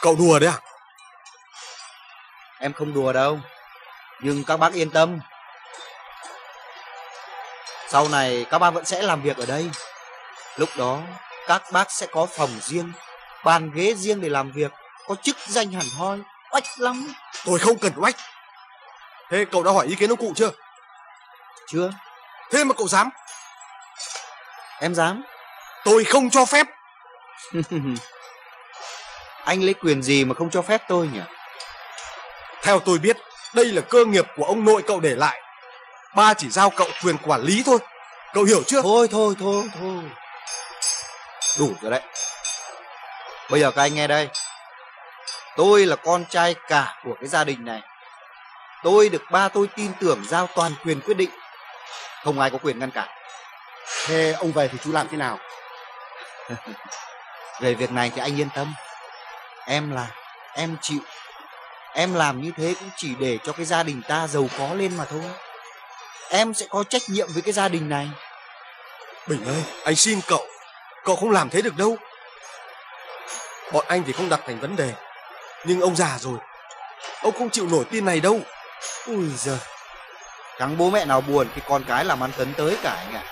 Cậu đùa đấy à? Em không đùa đâu. Nhưng các bác yên tâm. Sau này các bác vẫn sẽ làm việc ở đây. Lúc đó các bác sẽ có phòng riêng, bàn ghế riêng để làm việc, có chức danh hẳn hoi, oách lắm. Tôi không cần oách. Thế cậu đã hỏi ý kiến ông cụ chưa? Chưa. Thế mà cậu dám? Em dám. Tôi không cho phép. Anh lấy quyền gì mà không cho phép tôi nhỉ? Theo tôi biết, đây là cơ nghiệp của ông nội cậu để lại. Ba chỉ giao cậu quyền quản lý thôi. Cậu hiểu chưa? Thôi thôi thôi thôi. Đủ rồi đấy. Bây giờ các anh nghe đây. Tôi là con trai cả của cái gia đình này. Tôi được ba tôi tin tưởng giao toàn quyền quyết định. Không ai có quyền ngăn cản. Thế ông về thì chú làm thế nào? Về việc này thì anh yên tâm. Em là, em chịu. Em làm như thế cũng chỉ để cho cái gia đình ta giàu có lên mà thôi. Em sẽ có trách nhiệm với cái gia đình này. Bình ơi, anh xin cậu. Cậu không làm thế được đâu. Bọn anh thì không đặt thành vấn đề. Nhưng ông già rồi. Ông không chịu nổi tin này đâu. Ui giời. Chẳng bố mẹ nào buồn khi con cái làm ăn tấn tới cả anh ạ.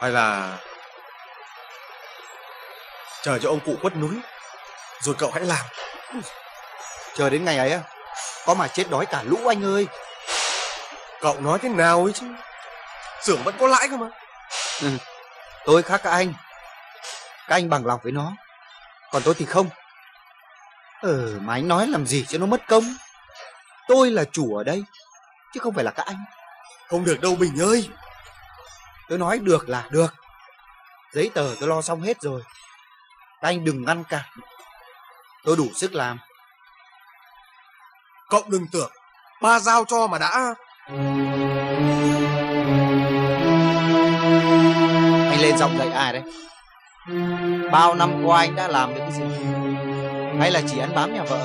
Hay là chờ cho ông cụ quất núi rồi cậu hãy làm. Chờ đến ngày ấy á, có mà chết đói cả lũ anh ơi. Cậu nói thế nào ấy chứ? Xưởng vẫn có lãi cơ mà. Ừ, tôi khác các anh. Các anh bằng lòng với nó. Còn tôi thì không. Ừ, mà anh nói làm gì cho nó mất công. Tôi là chủ ở đây, chứ không phải là các anh. Không được đâu Bình ơi. Tôi nói được là được. Giấy tờ tôi lo xong hết rồi. Các anh đừng ngăn cản. Tôi đủ sức làm. Cậu đừng tưởng ba giao cho mà đã. Anh lên giọng dạy ai đấy? Bao năm qua anh đã làm được cái gì? Hay là chỉ ăn bám nhà vợ?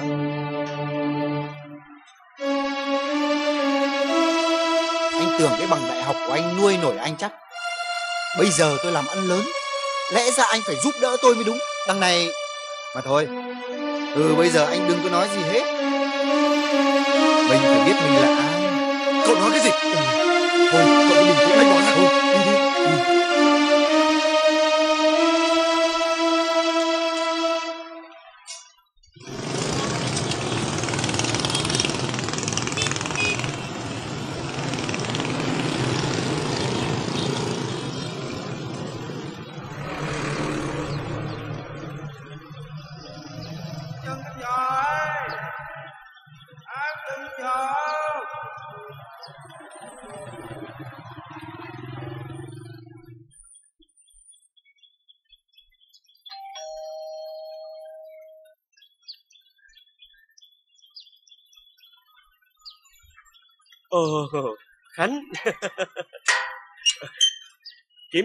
Anh tưởng cái bằng đại học của anh nuôi nổi anh chắc. Bây giờ tôi làm ăn lớn, lẽ ra anh phải giúp đỡ tôi mới đúng. Đằng này mà thôi. Ừ bây giờ anh đừng có nói gì hết. Mình phải biết mình là ai. Cậu nói cái gì? Ừ. Thôi,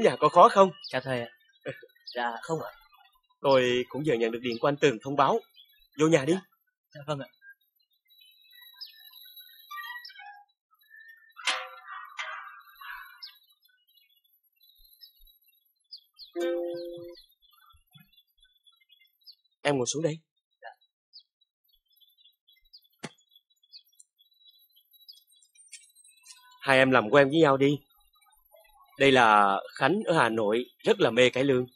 Nhà có khó không? Chào thầy ạ. Dạ không ạ. Tôi cũng vừa nhận được điện của anh Tường thông báo. Vô nhà đi. Dạ vâng ạ. Em ngồi xuống đây. Hai em làm quen với nhau đi. Đây là Khánh ở Hà Nội, rất là mê cải lương.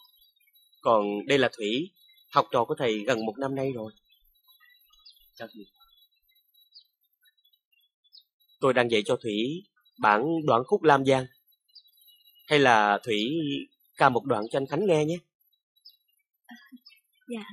Còn đây là Thủy, học trò của thầy gần một năm nay rồi. Chào thầy. Tôi đang dạy cho Thủy bản đoạn khúc Lam Giang. Hay là Thủy ca một đoạn cho anh Khánh nghe nhé. Dạ.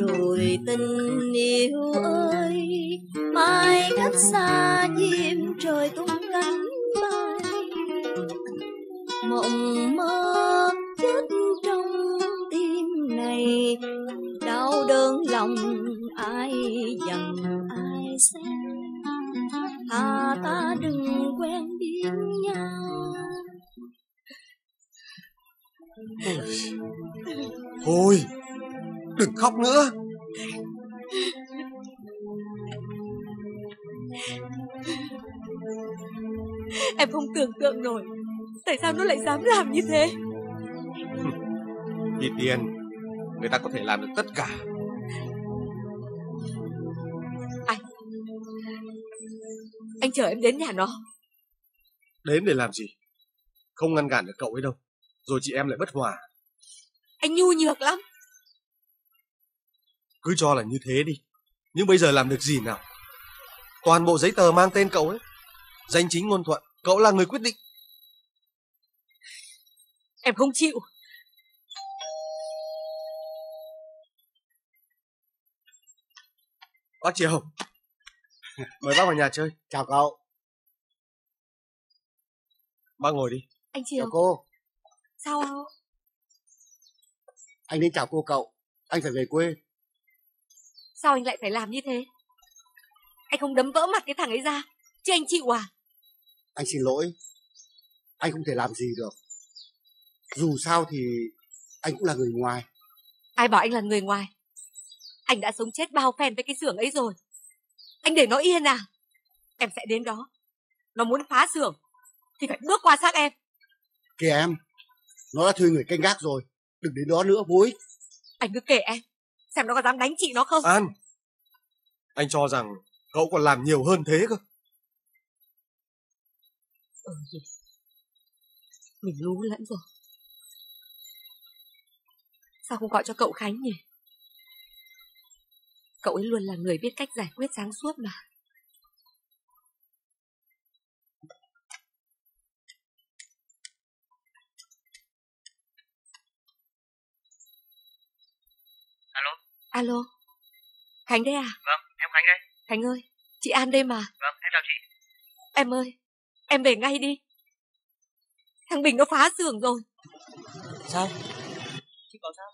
Rồi tình yêu ơi mai cách xa chim trời tung cánh bay. Mộng mơ chết trong tim này đau đớn lòng ai dằn ai xem. Thà ta đừng quen biết nhau. Thôi, đừng khóc nữa. Em không tưởng tượng nổi Tại sao nó lại dám làm như thế Vì tiền, người ta có thể làm được tất cả. Anh chờ em đến nhà nó Đến để làm gì? Không ngăn cản được cậu ấy đâu. Rồi chị em lại bất hòa. Anh nhu nhược lắm Cứ cho là như thế đi. Nhưng bây giờ làm được gì nào? Toàn bộ giấy tờ mang tên cậu ấy. Danh chính ngôn thuận, cậu là người quyết định. Em không chịu Bác Triều. Mời bác vào nhà chơi. chào cậu Bác ngồi đi. Anh chào Triều cô Sao anh đến chào cô cậu anh phải về quê Sao anh lại phải làm như thế? Anh không đấm vỡ mặt cái thằng ấy ra Chứ anh chịu à? Anh xin lỗi. Anh không thể làm gì được. Dù sao thì anh cũng là người ngoài. Ai bảo anh là người ngoài? Anh đã sống chết bao phen với cái xưởng ấy rồi. Anh để nó yên à? Em sẽ đến đó. Nó muốn phá xưởng Thì phải bước qua xác em. Kìa em nó đã thuê người canh gác rồi. Đừng đến đó nữa vô ích. Anh cứ kể em Xem nó có dám đánh chị nó không An. Anh cho rằng cậu còn làm nhiều hơn thế cơ. Ừ. Mình lú lẫn rồi Sao không gọi cho cậu Khánh nhỉ Cậu ấy luôn là người biết cách giải quyết sáng suốt mà Alo? Khánh đây à Vâng, em Khánh đây. Khánh ơi Chị An đây mà Vâng, em chào chị. Em ơi Em về ngay đi Thằng Bình nó phá xưởng rồi Sao? Chị bảo sao?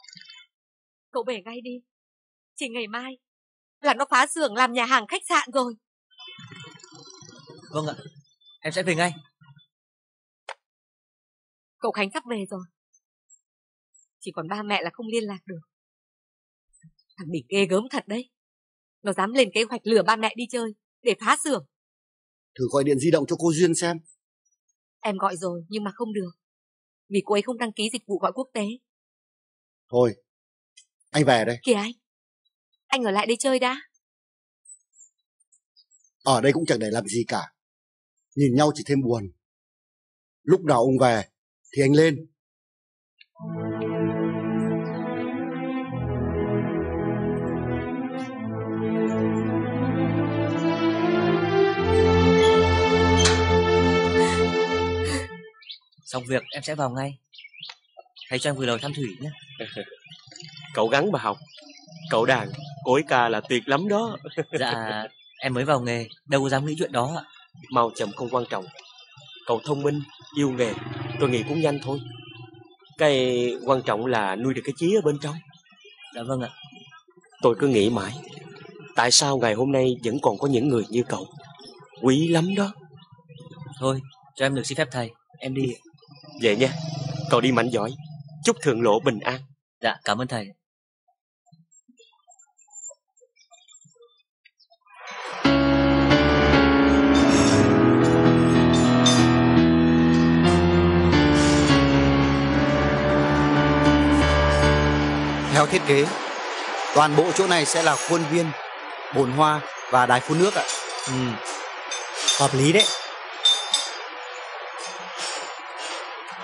Cậu về ngay đi Chỉ ngày mai Là nó phá xưởng làm nhà hàng khách sạn rồi Vâng ạ. Em sẽ về ngay. Cậu Khánh sắp về rồi Chỉ còn ba mẹ là không liên lạc được Thằng Bình ghê gớm thật đấy. Nó dám lên kế hoạch lừa ba mẹ đi chơi Để phá xưởng. Thử gọi điện di động cho cô duyên xem. Em gọi rồi nhưng mà không được. Vì cô ấy không đăng ký dịch vụ gọi quốc tế. Thôi anh về đây. Kìa anh Anh ở lại đây chơi đã. Ở đây cũng chẳng để làm gì cả. Nhìn nhau chỉ thêm buồn. Lúc nào ông về thì anh lên Xong việc em sẽ vào ngay. Thầy cho em gửi lời thăm Thủy nhé. Cậu gắn mà học. Cậu đàn, cối ca là tuyệt lắm đó. Dạ, em mới vào nghề, đâu có dám nghĩ chuyện đó ạ. Mau chậm không quan trọng. Cậu thông minh, yêu nghề, tôi nghĩ cũng nhanh thôi. Cái quan trọng là nuôi được cái chí ở bên trong. Dạ vâng ạ. Tôi cứ nghĩ mãi, tại sao ngày hôm nay vẫn còn có những người như cậu? Quý lắm đó. Thôi, cho em được xin phép thầy. Em đi. Vậy nha, cậu đi mạnh giỏi. Chúc thượng lộ bình an. Dạ, cảm ơn thầy. theo thiết kế toàn bộ chỗ này sẽ là khuôn viên bồn hoa và đài phun nước ạ Ừ. Hợp lý đấy.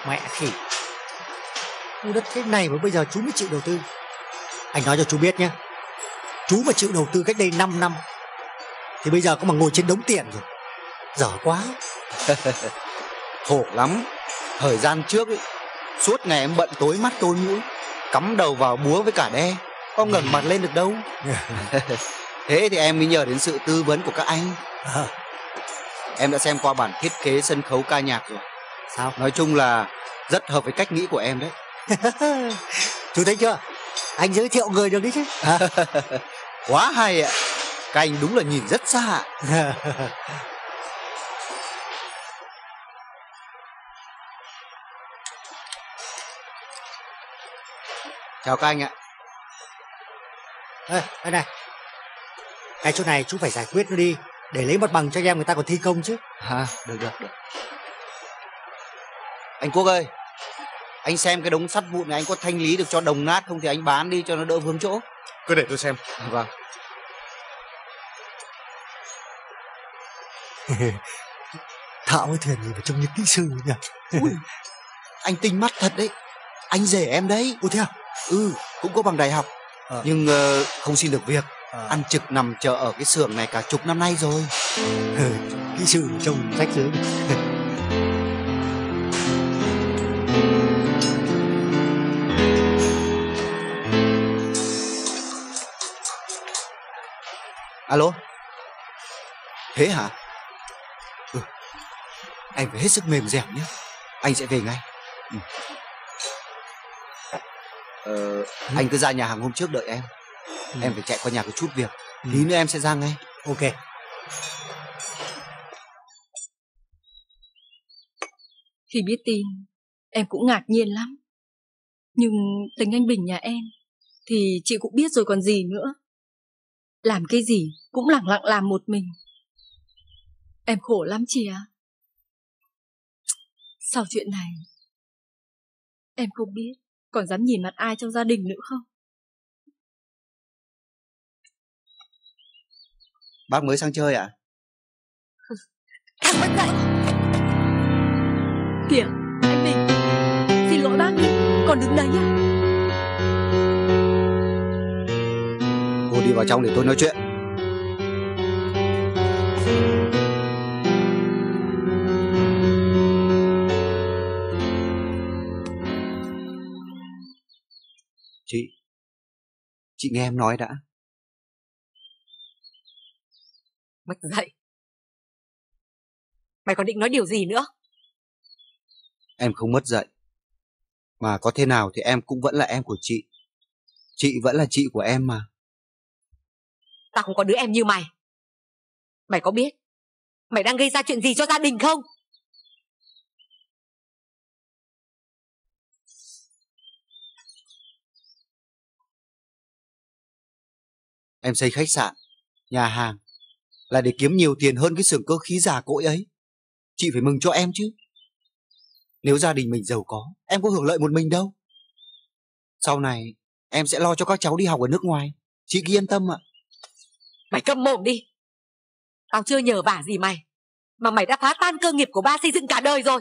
Mẹ khỉ. Khu đất thế này mà bây giờ chú mới chịu đầu tư. Anh nói cho chú biết nhé. Chú mà chịu đầu tư cách đây 5 năm thì bây giờ có mà ngồi trên đống tiền rồi. Dở quá. khổ lắm thời gian trước ấy, suốt ngày em bận tối mắt tối mũi cắm đầu vào búa với cả đe có ngẩng mặt lên được đâu thế thì em mới nhờ đến sự tư vấn của các anh Ờ, em đã xem qua bản thiết kế sân khấu ca nhạc rồi sao? Nói chung là rất hợp với cách nghĩ của em đấy. Chú thấy chưa? Anh giới thiệu người được đấy chứ. Quá hay ạ. Các anh đúng là nhìn rất xa chào các anh ạ. Ê đây này. Cái chỗ này chú phải giải quyết nó đi để lấy mặt bằng cho anh em người ta còn thi công chứ. Hả? À, được được được anh quốc ơi anh xem cái đống sắt vụn này anh có thanh lý được cho đồng nát không thì anh bán đi cho nó đỡ vướng chỗ. Cứ để tôi xem. Vâng. Thợ với thuyền nhìn vào trông như kỹ sư nhỉ? Ui, anh tinh mắt thật đấy. Anh rể em đấy. Ủa thế à? Ừ cũng có bằng đại học. Ờ. nhưng ờ, không xin được việc. Ờ. ăn trực nằm chờ ở cái xưởng này cả chục năm nay rồi. Kỹ sư trông rách dưới alo thế hả ừ. anh phải hết sức mềm dẻo nhé anh sẽ về ngay ừ. ờ, anh cứ ra nhà hàng hôm trước đợi em Ừ. em phải chạy qua nhà có chút việc Ừ. tí nữa em sẽ ra ngay ok Khi biết tin, em cũng ngạc nhiên lắm. Nhưng tính anh Bình nhà em, thì chị cũng biết rồi còn gì nữa. Làm cái gì cũng lặng lặng làm một mình. Em khổ lắm chị ạ. Sau chuyện này, em không biết còn dám nhìn mặt ai trong gia đình nữa không? bác mới sang chơi à Thằng mất dậy Kìa, anh Bình, xin lỗi bác đi, còn đứng đấy à? Đi vào trong để tôi nói chuyện. Chị chị nghe em nói đã. Mất dậy. Mày còn định nói điều gì nữa? Em không mất dạy mà có thế nào thì em cũng vẫn là em của chị. Chị vẫn là chị của em mà Tao không có đứa em như mày. Mày có biết Mày đang gây ra chuyện gì cho gia đình không? Em xây khách sạn, nhà hàng là để kiếm nhiều tiền hơn cái xưởng cơ khí già cỗi ấy. Chị phải mừng cho em chứ. Nếu gia đình mình giàu có, em có hưởng lợi một mình đâu. Sau này, em sẽ lo cho các cháu đi học ở nước ngoài. Chị cứ yên tâm ạ. Mày câm mồm đi. Tao chưa nhờ vả gì mày Mà mày đã phá tan cơ nghiệp của ba xây dựng cả đời rồi.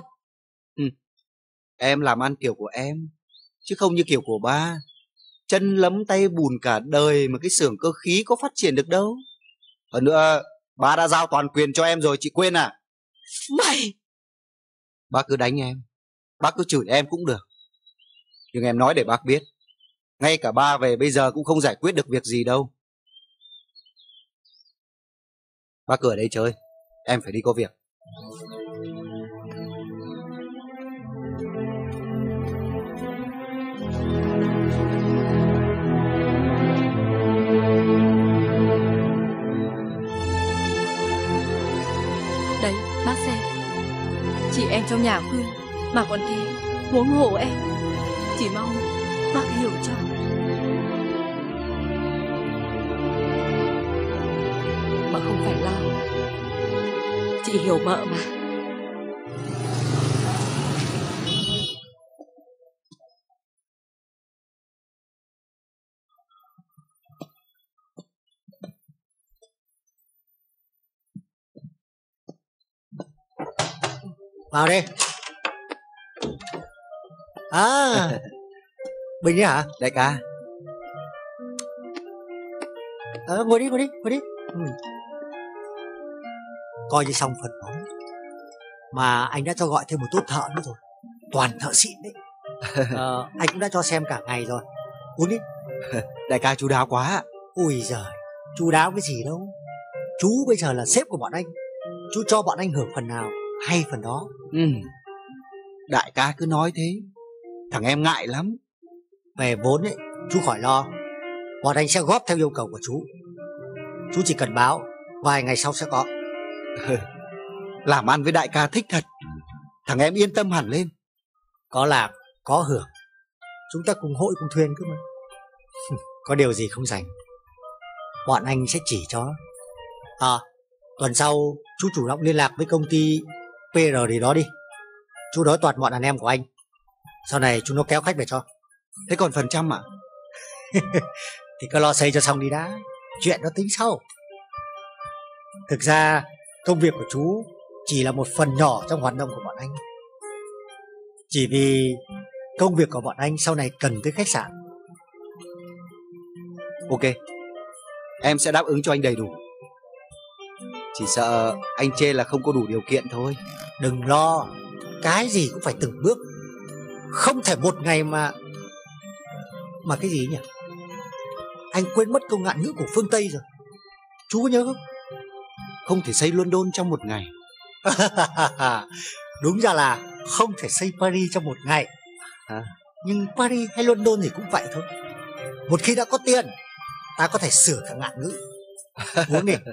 Em làm ăn kiểu của em chứ không như kiểu của ba. Chân lấm tay bùn cả đời mà cái xưởng cơ khí có phát triển được đâu. Hơn nữa ba đã giao toàn quyền cho em rồi chị quên à? Mày! Bác cứ đánh em bác cứ chửi em cũng được. Nhưng em nói để bác biết ngay cả ba về bây giờ cũng không giải quyết được việc gì đâu bác cửa đây chơi em phải đi có việc Đấy, bác xem. Chị em trong nhà khuyên, mà còn thế, muốn hộ em. Chỉ mong bác hiểu cho. Mà không phải lo. Chị hiểu mợ mà. Vào đi. À. Bình đấy hả đại ca? À, ngồi đi ngồi đi ngồi đi. Ừ coi như xong phần đó mà anh đã cho gọi thêm một tốt thợ nữa rồi. Toàn thợ xịn đấy. Ờ, anh cũng đã cho xem cả ngày rồi. Uống đi. Đại ca chú đáo quá ui giời chú đáo cái gì đâu. Chú bây giờ là sếp của bọn anh. Chú cho bọn anh hưởng phần nào hay phần đó. Ừ. đại ca cứ nói thế. Thằng em ngại lắm. Về vốn ấy chú khỏi lo. Bọn anh sẽ góp theo yêu cầu của chú. Chú chỉ cần báo vài ngày sau sẽ có làm ăn với đại ca thích thật. Thằng em yên tâm hẳn lên. Có làm có hưởng. Chúng ta cùng hội cùng thuyền cơ mà. Có điều gì không rảnh Bọn anh sẽ chỉ cho. À tuần sau chú chủ động liên lạc với công ty PR gì đó đi. Chú đói toàn bọn đàn em của anh. Sau này chúng nó kéo khách về cho. Thế còn phần trăm ạ? Thì cứ lo xây cho xong đi đã. Chuyện đó tính sau. Thực ra công việc của chú chỉ là một phần nhỏ trong hoạt động của bọn anh. Chỉ vì công việc của bọn anh sau này cần tới khách sạn. Ok. Em sẽ đáp ứng cho anh đầy đủ. Chỉ sợ anh chê là không có đủ điều kiện thôi. Đừng lo. Cái gì cũng phải từng bước. Không thể một ngày mà Mà cái gì nhỉ? Anh quên mất câu ngạn ngữ của phương Tây rồi. Chú có nhớ không Không thể xây London trong một ngày. Đúng ra là không thể xây Paris trong một ngày. À. Nhưng Paris hay London thì cũng vậy thôi. Một khi đã có tiền Ta có thể sửa cả ngạn ngữ. Uống đi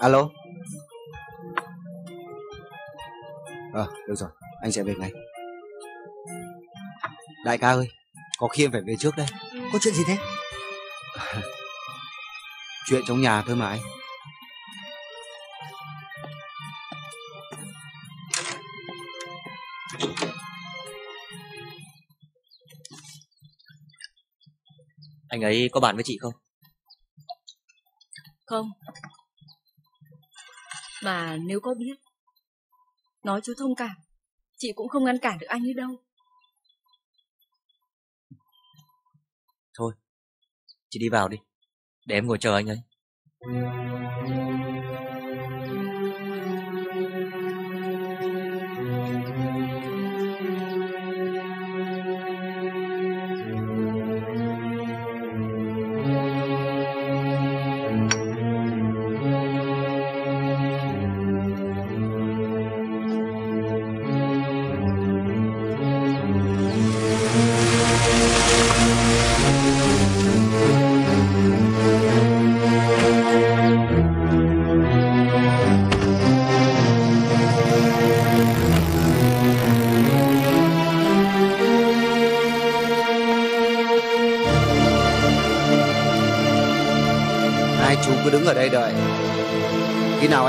Alo? Ờ, được rồi, anh sẽ về ngay. Đại ca ơi, có khi em phải về trước đây Có chuyện gì thế? Chuyện trong nhà thôi mà anh Anh ấy có bàn với chị không? Không. Mà nếu có biết, nói chú thông cảm, chị cũng không ngăn cản được anh ấy đâu. Thôi, chị đi vào đi, để em ngồi chờ anh ấy.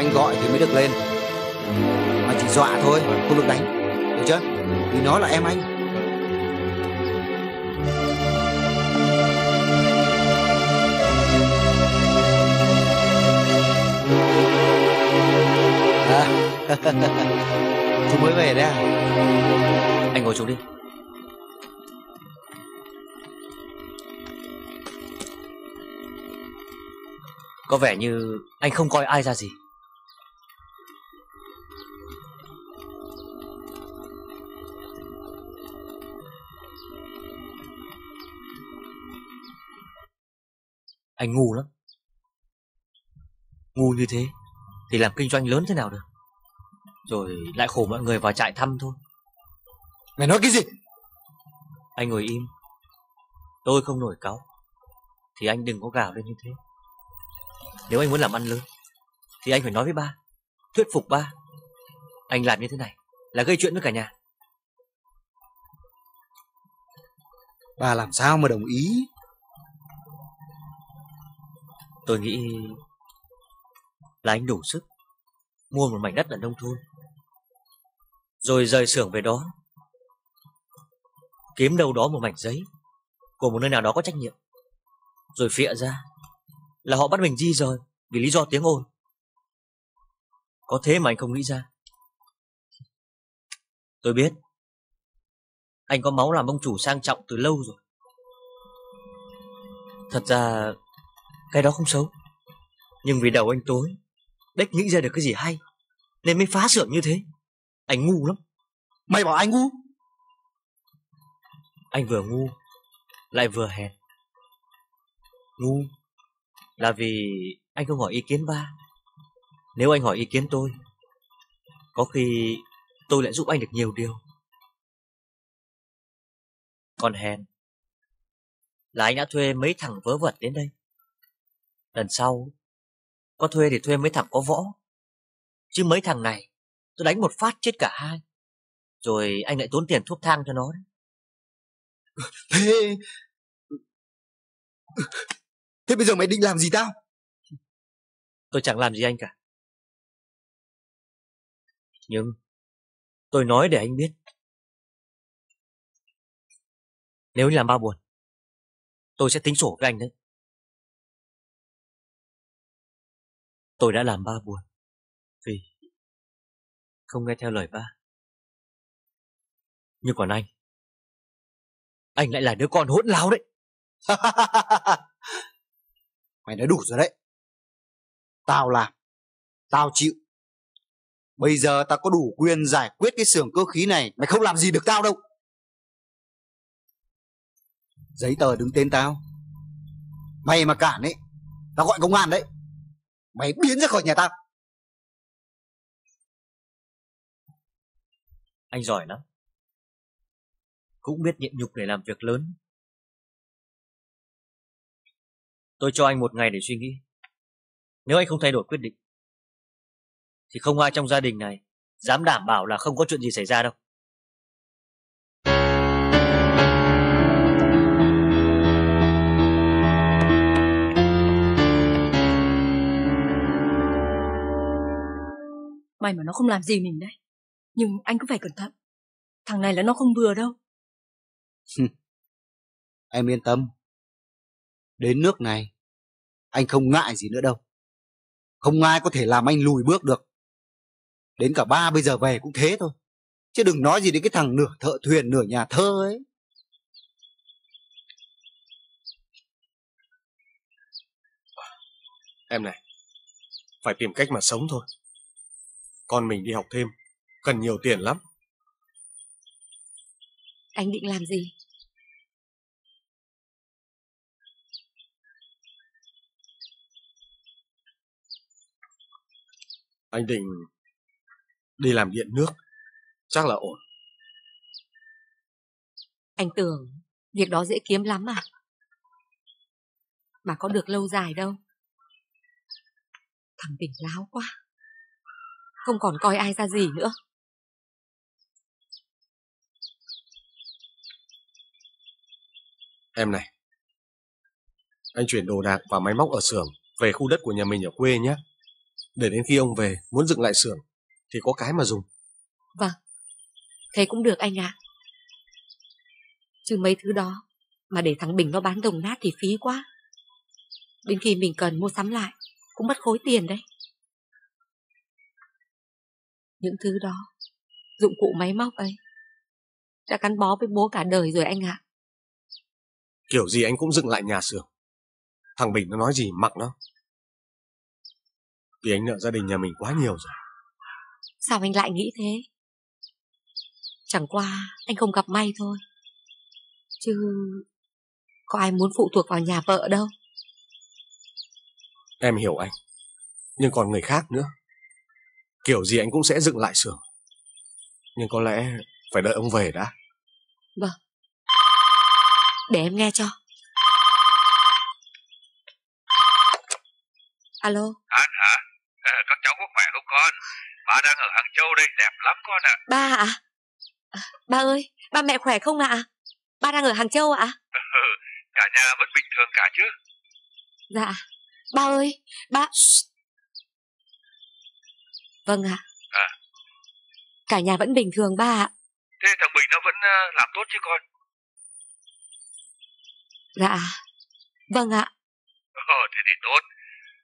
Anh gọi thì mới được lên Mà chỉ dọa thôi, không được đánh Được chưa? Vì nó là em anh À, chú mới về đấy à? Anh ngồi xuống đi. Có vẻ như anh không coi ai ra gì. Anh ngu lắm. Ngu như thế thì làm kinh doanh lớn thế nào được. Rồi lại khổ mọi người vào trại thăm thôi. Mày nói cái gì? Anh ngồi im. Tôi không nổi cáu. Thì anh đừng có gào lên như thế. Nếu anh muốn làm ăn lớn, thì anh phải nói với ba, thuyết phục ba. Anh làm như thế này là gây chuyện với cả nhà. Bà làm sao mà đồng ý Tôi nghĩ là anh đủ sức mua một mảnh đất ở nông thôn. Rồi rời xưởng về đó. Kiếm đâu đó một mảnh giấy của một nơi nào đó có trách nhiệm. Rồi phịa ra là họ bắt mình di rời vì lý do tiếng ồn. Có thế mà anh không nghĩ ra. Tôi biết. Anh có máu làm ông chủ sang trọng từ lâu rồi. Thật ra cái đó không xấu. Nhưng vì đầu anh tối, đếch nghĩ ra được cái gì hay, nên mới phá xưởng như thế. Anh ngu lắm. Mày bảo anh ngu Anh vừa ngu, lại vừa hèn. Ngu là vì anh không hỏi ý kiến ba. Nếu anh hỏi ý kiến tôi, có khi tôi lại giúp anh được nhiều điều. Còn hèn là anh đã thuê mấy thằng vớ vẩn đến đây. Lần sau, có thuê thì thuê mấy thằng có võ. Chứ mấy thằng này tôi đánh một phát chết cả hai. Rồi anh lại tốn tiền thuốc thang cho nó đấy. Thế... Thế bây giờ mày định làm gì tao? Tôi chẳng làm gì anh cả. Nhưng tôi nói để anh biết. Nếu làm ba buồn, tôi sẽ tính sổ với anh đấy. Tôi đã làm ba buồn vì không nghe theo lời ba. Nhưng còn anh, anh lại là đứa con hỗn láo đấy. mày nói đủ rồi đấy. Tao làm, tao chịu. Bây giờ tao có đủ quyền giải quyết cái xưởng cơ khí này, mày không làm gì được tao đâu. Giấy tờ đứng tên tao. Mày mà cản ấy, tao gọi công an đấy. Mày biến ra khỏi nhà tao. Anh giỏi lắm. Cũng biết nhịn nhục để làm việc lớn. Tôi cho anh một ngày để suy nghĩ. Nếu anh không thay đổi quyết định, thì không ai trong gia đình này dám đảm bảo là không có chuyện gì xảy ra đâu. May mà nó không làm gì mình đấy. Nhưng anh cứ phải cẩn thận. Thằng này là nó không vừa đâu. Em yên tâm. Đến nước này, anh không ngại gì nữa đâu. Không ai có thể làm anh lùi bước được. Đến cả ba bây giờ về cũng thế thôi. Chứ đừng nói gì đến cái thằng nửa thợ thuyền nửa nhà thơ ấy. Em này, phải tìm cách mà sống thôi. Con mình đi học thêm, cần nhiều tiền lắm. Anh định làm gì? Anh định đi làm điện nước, chắc là ổn. Anh tưởng việc đó dễ kiếm lắm à? Mà có được lâu dài đâu. Thằng tỉnh láo quá. Không còn coi ai ra gì nữa. Em này, anh chuyển đồ đạc và máy móc ở xưởng về khu đất của nhà mình ở quê nhé. Để đến khi ông về muốn dựng lại xưởng thì có cái mà dùng. Vâng, thế cũng được anh ạ. Chứ mấy thứ đó mà để thằng Bình nó bán đồng nát thì phí quá. Đến khi mình cần mua sắm lại cũng mất khối tiền đấy. Những thứ đó, dụng cụ máy móc ấy, đã gắn bó với bố cả đời rồi anh ạ. Kiểu gì anh cũng dựng lại nhà xưởng. Thằng Bình nó nói gì mặc nó. Vì anh nợ gia đình nhà mình quá nhiều rồi. Sao anh lại nghĩ thế? Chẳng qua anh không gặp may thôi. Chứ có ai muốn phụ thuộc vào nhà vợ đâu. Em hiểu anh. Nhưng còn người khác nữa. Kiểu gì anh cũng sẽ dựng lại xưởng. Nhưng có lẽ phải đợi ông về đã. Vâng. Để em nghe cho. Alo. Anh hả? À, các cháu có khỏe không con? Bà đang ở Hàng Châu đây, đẹp lắm con ạ. Ba ạ? À? Ba ơi, ba mẹ khỏe không ạ? Ba đang ở Hàng Châu ạ? Ừ, cả nhà vẫn bình thường cả chứ? Dạ. Ba ơi, ba... Vâng ạ. À. Cả nhà vẫn bình thường ba ạ. Thế thằng Bình nó vẫn uh, làm tốt chứ con? Dạ. Vâng ạ. Ờ, thế thì tốt.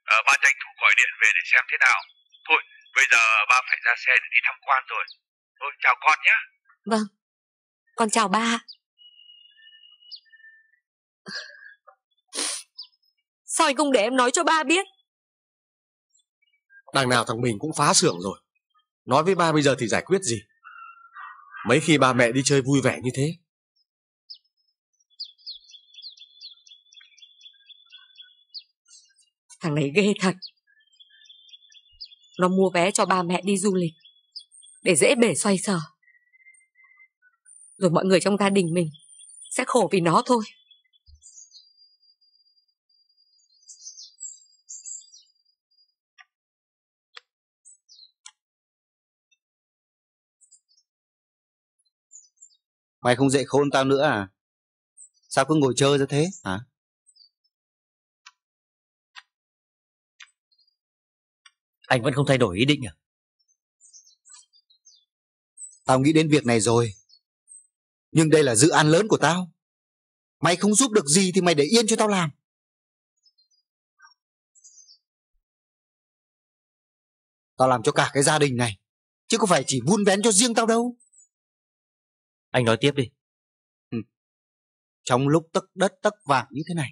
À, ba tranh thủ gọi điện về để xem thế nào. Thôi, bây giờ ba phải ra xe để đi tham quan rồi. Thôi, chào con nhé. Vâng. Con chào ba. Sao anh không để em nói cho ba biết? Đằng nào thằng mình cũng phá xưởng rồi. Nói với ba bây giờ thì giải quyết gì? Mấy khi ba mẹ đi chơi vui vẻ như thế. Thằng này ghê thật. Nó mua vé cho ba mẹ đi du lịch. Để dễ bể xoay sở. Rồi mọi người trong gia đình mình sẽ khổ vì nó thôi. Mày không dạy khôn tao nữa à? Sao cứ ngồi chơi ra thế hả? Anh vẫn không thay đổi ý định à? Tao nghĩ đến việc này rồi. Nhưng đây là dự án lớn của tao. Mày không giúp được gì thì mày để yên cho tao làm. Tao làm cho cả cái gia đình này. Chứ không phải chỉ vun vén cho riêng tao đâu. Anh nói tiếp đi. Trong lúc tấc đất tấc vàng như thế này.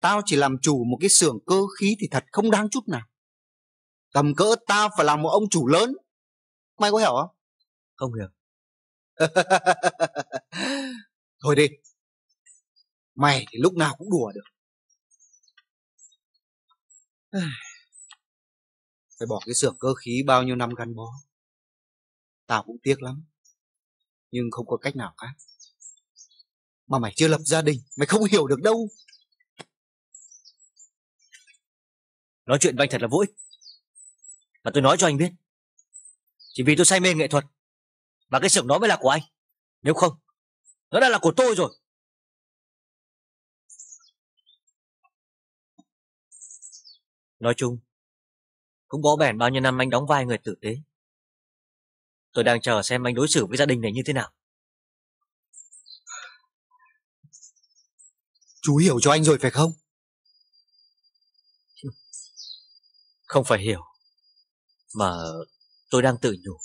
Tao chỉ làm chủ một cái xưởng cơ khí thì thật không đáng chút nào. Tầm cỡ tao phải làm một ông chủ lớn. Mày có hiểu không? Không hiểu. Thôi đi. Mày thì lúc nào cũng đùa được. Phải bỏ cái xưởng cơ khí bao nhiêu năm gắn bó. Tao cũng tiếc lắm. Nhưng không có cách nào khác. Mà mày chưa lập gia đình, mày không hiểu được đâu. Nói chuyện với anh thật là vô ích. Mà tôi nói cho anh biết. Chỉ vì tôi say mê nghệ thuật. Và cái xưởng đó mới là của anh. Nếu không, nó đã là của tôi rồi. Nói chung, cũng bó bẻn bao nhiêu năm anh đóng vai người tử tế. Tôi đang chờ xem anh đối xử với gia đình này như thế nào. Chú hiểu cho anh rồi phải không? Không phải hiểu, mà tôi đang tự nhủ.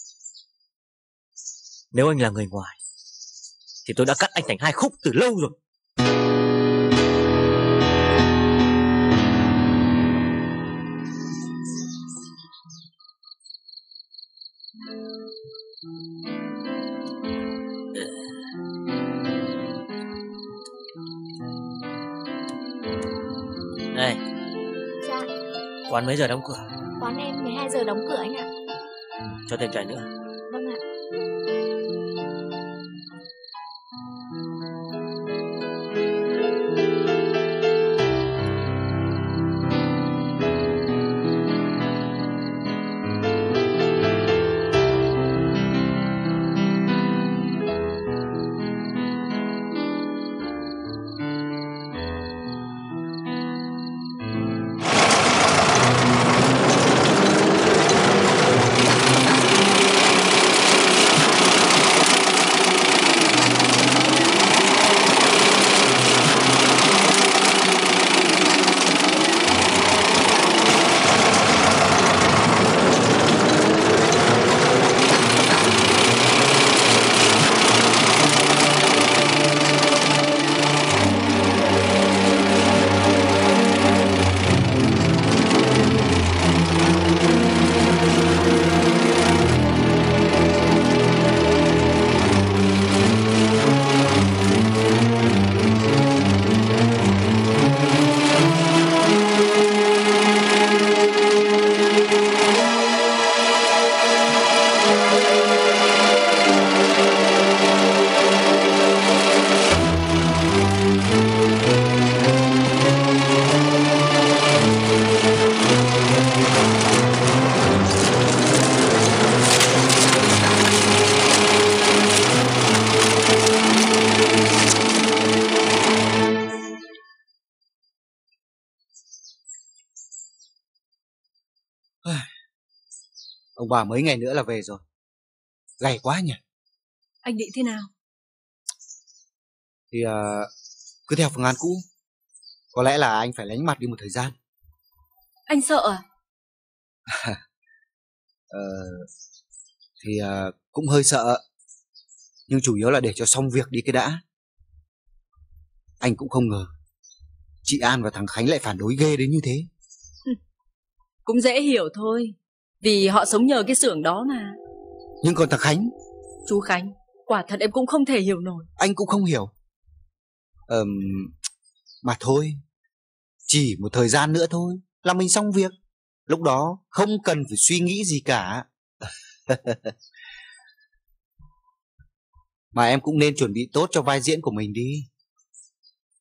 Nếu anh là người ngoài, thì tôi đã cắt anh thành hai khúc từ lâu rồi. Quán mấy giờ đóng cửa? quán em 12 giờ đóng cửa anh ạ. Cho thêm chai nữa. Mấy ngày nữa là về rồi. Gầy quá nhỉ. Anh định thế nào? Thì à, cứ theo phương án cũ. Có lẽ là anh phải lánh mặt đi một thời gian. Anh sợ à? Ờ, thì à, cũng hơi sợ. Nhưng chủ yếu là để cho xong việc đi cái đã. Anh cũng không ngờ. Chị An và thằng Khánh lại phản đối ghê đến như thế. Cũng dễ hiểu thôi. Vì họ sống nhờ cái xưởng đó mà. Nhưng còn thằng Khánh, Chú Khánh, quả thật em cũng không thể hiểu nổi. anh cũng không hiểu. Ờm, mà thôi, chỉ một thời gian nữa thôi là mình xong việc. Lúc đó không cần phải suy nghĩ gì cả. mà em cũng nên chuẩn bị tốt cho vai diễn của mình đi.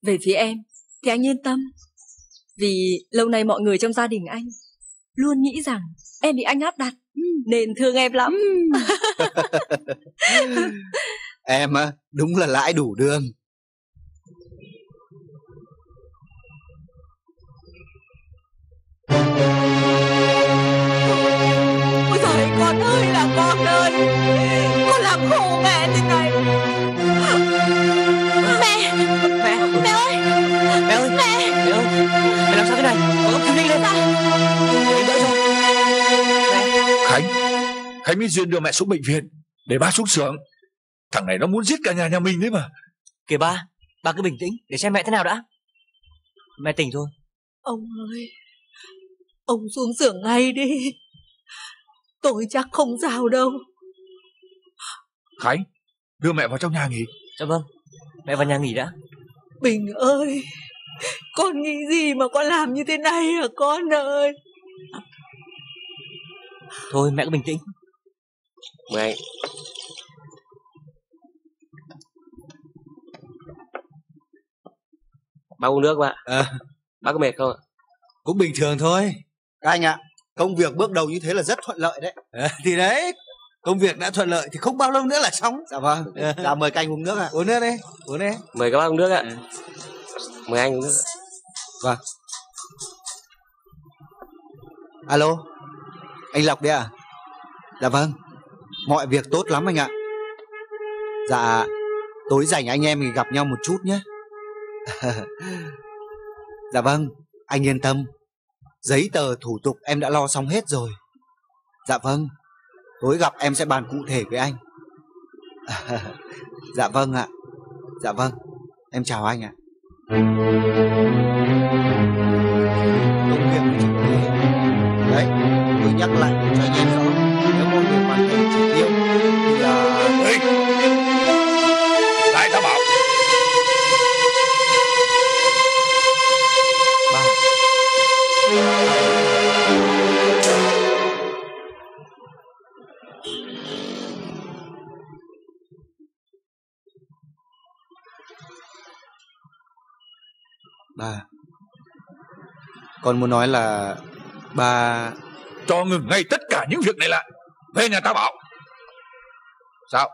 Về phía em, thì anh yên tâm. Vì lâu nay mọi người trong gia đình anh luôn nghĩ rằng em bị anh áp đặt. Nên thương em lắm. Em á, đúng là lãi đủ đường. Ôi trời con ơi là con ơi Con làm khổ mẹ thế này Khánh mới duyên đưa mẹ xuống bệnh viện Để ba xuống xưởng. Thằng này nó muốn giết cả nhà nhà mình đấy mà. Kìa ba Ba cứ bình tĩnh Để xem mẹ thế nào đã. Mẹ tỉnh rồi Ông ơi Ông xuống giường ngay đi. Tôi chắc không sao đâu. Khánh Đưa mẹ vào trong nhà nghỉ. Dạ vâng Mẹ vào nhà nghỉ đã. Bình ơi Con nghĩ gì mà con làm như thế này hả con ơi? Thôi mẹ cứ bình tĩnh Mời anh. Bác uống nước bạn. À, Bác có mệt không ạ? cũng bình thường thôi. Các anh ạ, công việc bước đầu như thế là rất thuận lợi đấy. À, thì đấy, công việc đã thuận lợi thì không bao lâu nữa là xong. Dạ vâng. Dạ mời các anh uống nước ạ. Uống nước đi, uống đi. Mời các bác uống nước ạ. Mời anh uống nước. Vâng. Alo, anh Lộc đấy à? Dạ vâng, mọi việc tốt lắm anh ạ. Dạ, tối rảnh anh em mình gặp nhau một chút nhé. dạ vâng, anh yên tâm. Giấy tờ thủ tục em đã lo xong hết rồi. Dạ vâng, tối gặp em sẽ bàn cụ thể với anh. dạ vâng ạ. Dạ vâng, em chào anh ạ. công việc của chúng tôi đấy tôi nhắc lại con muốn nói là ba Cho ngừng ngay tất cả những việc này lại. Về nhà tao bảo. Sao?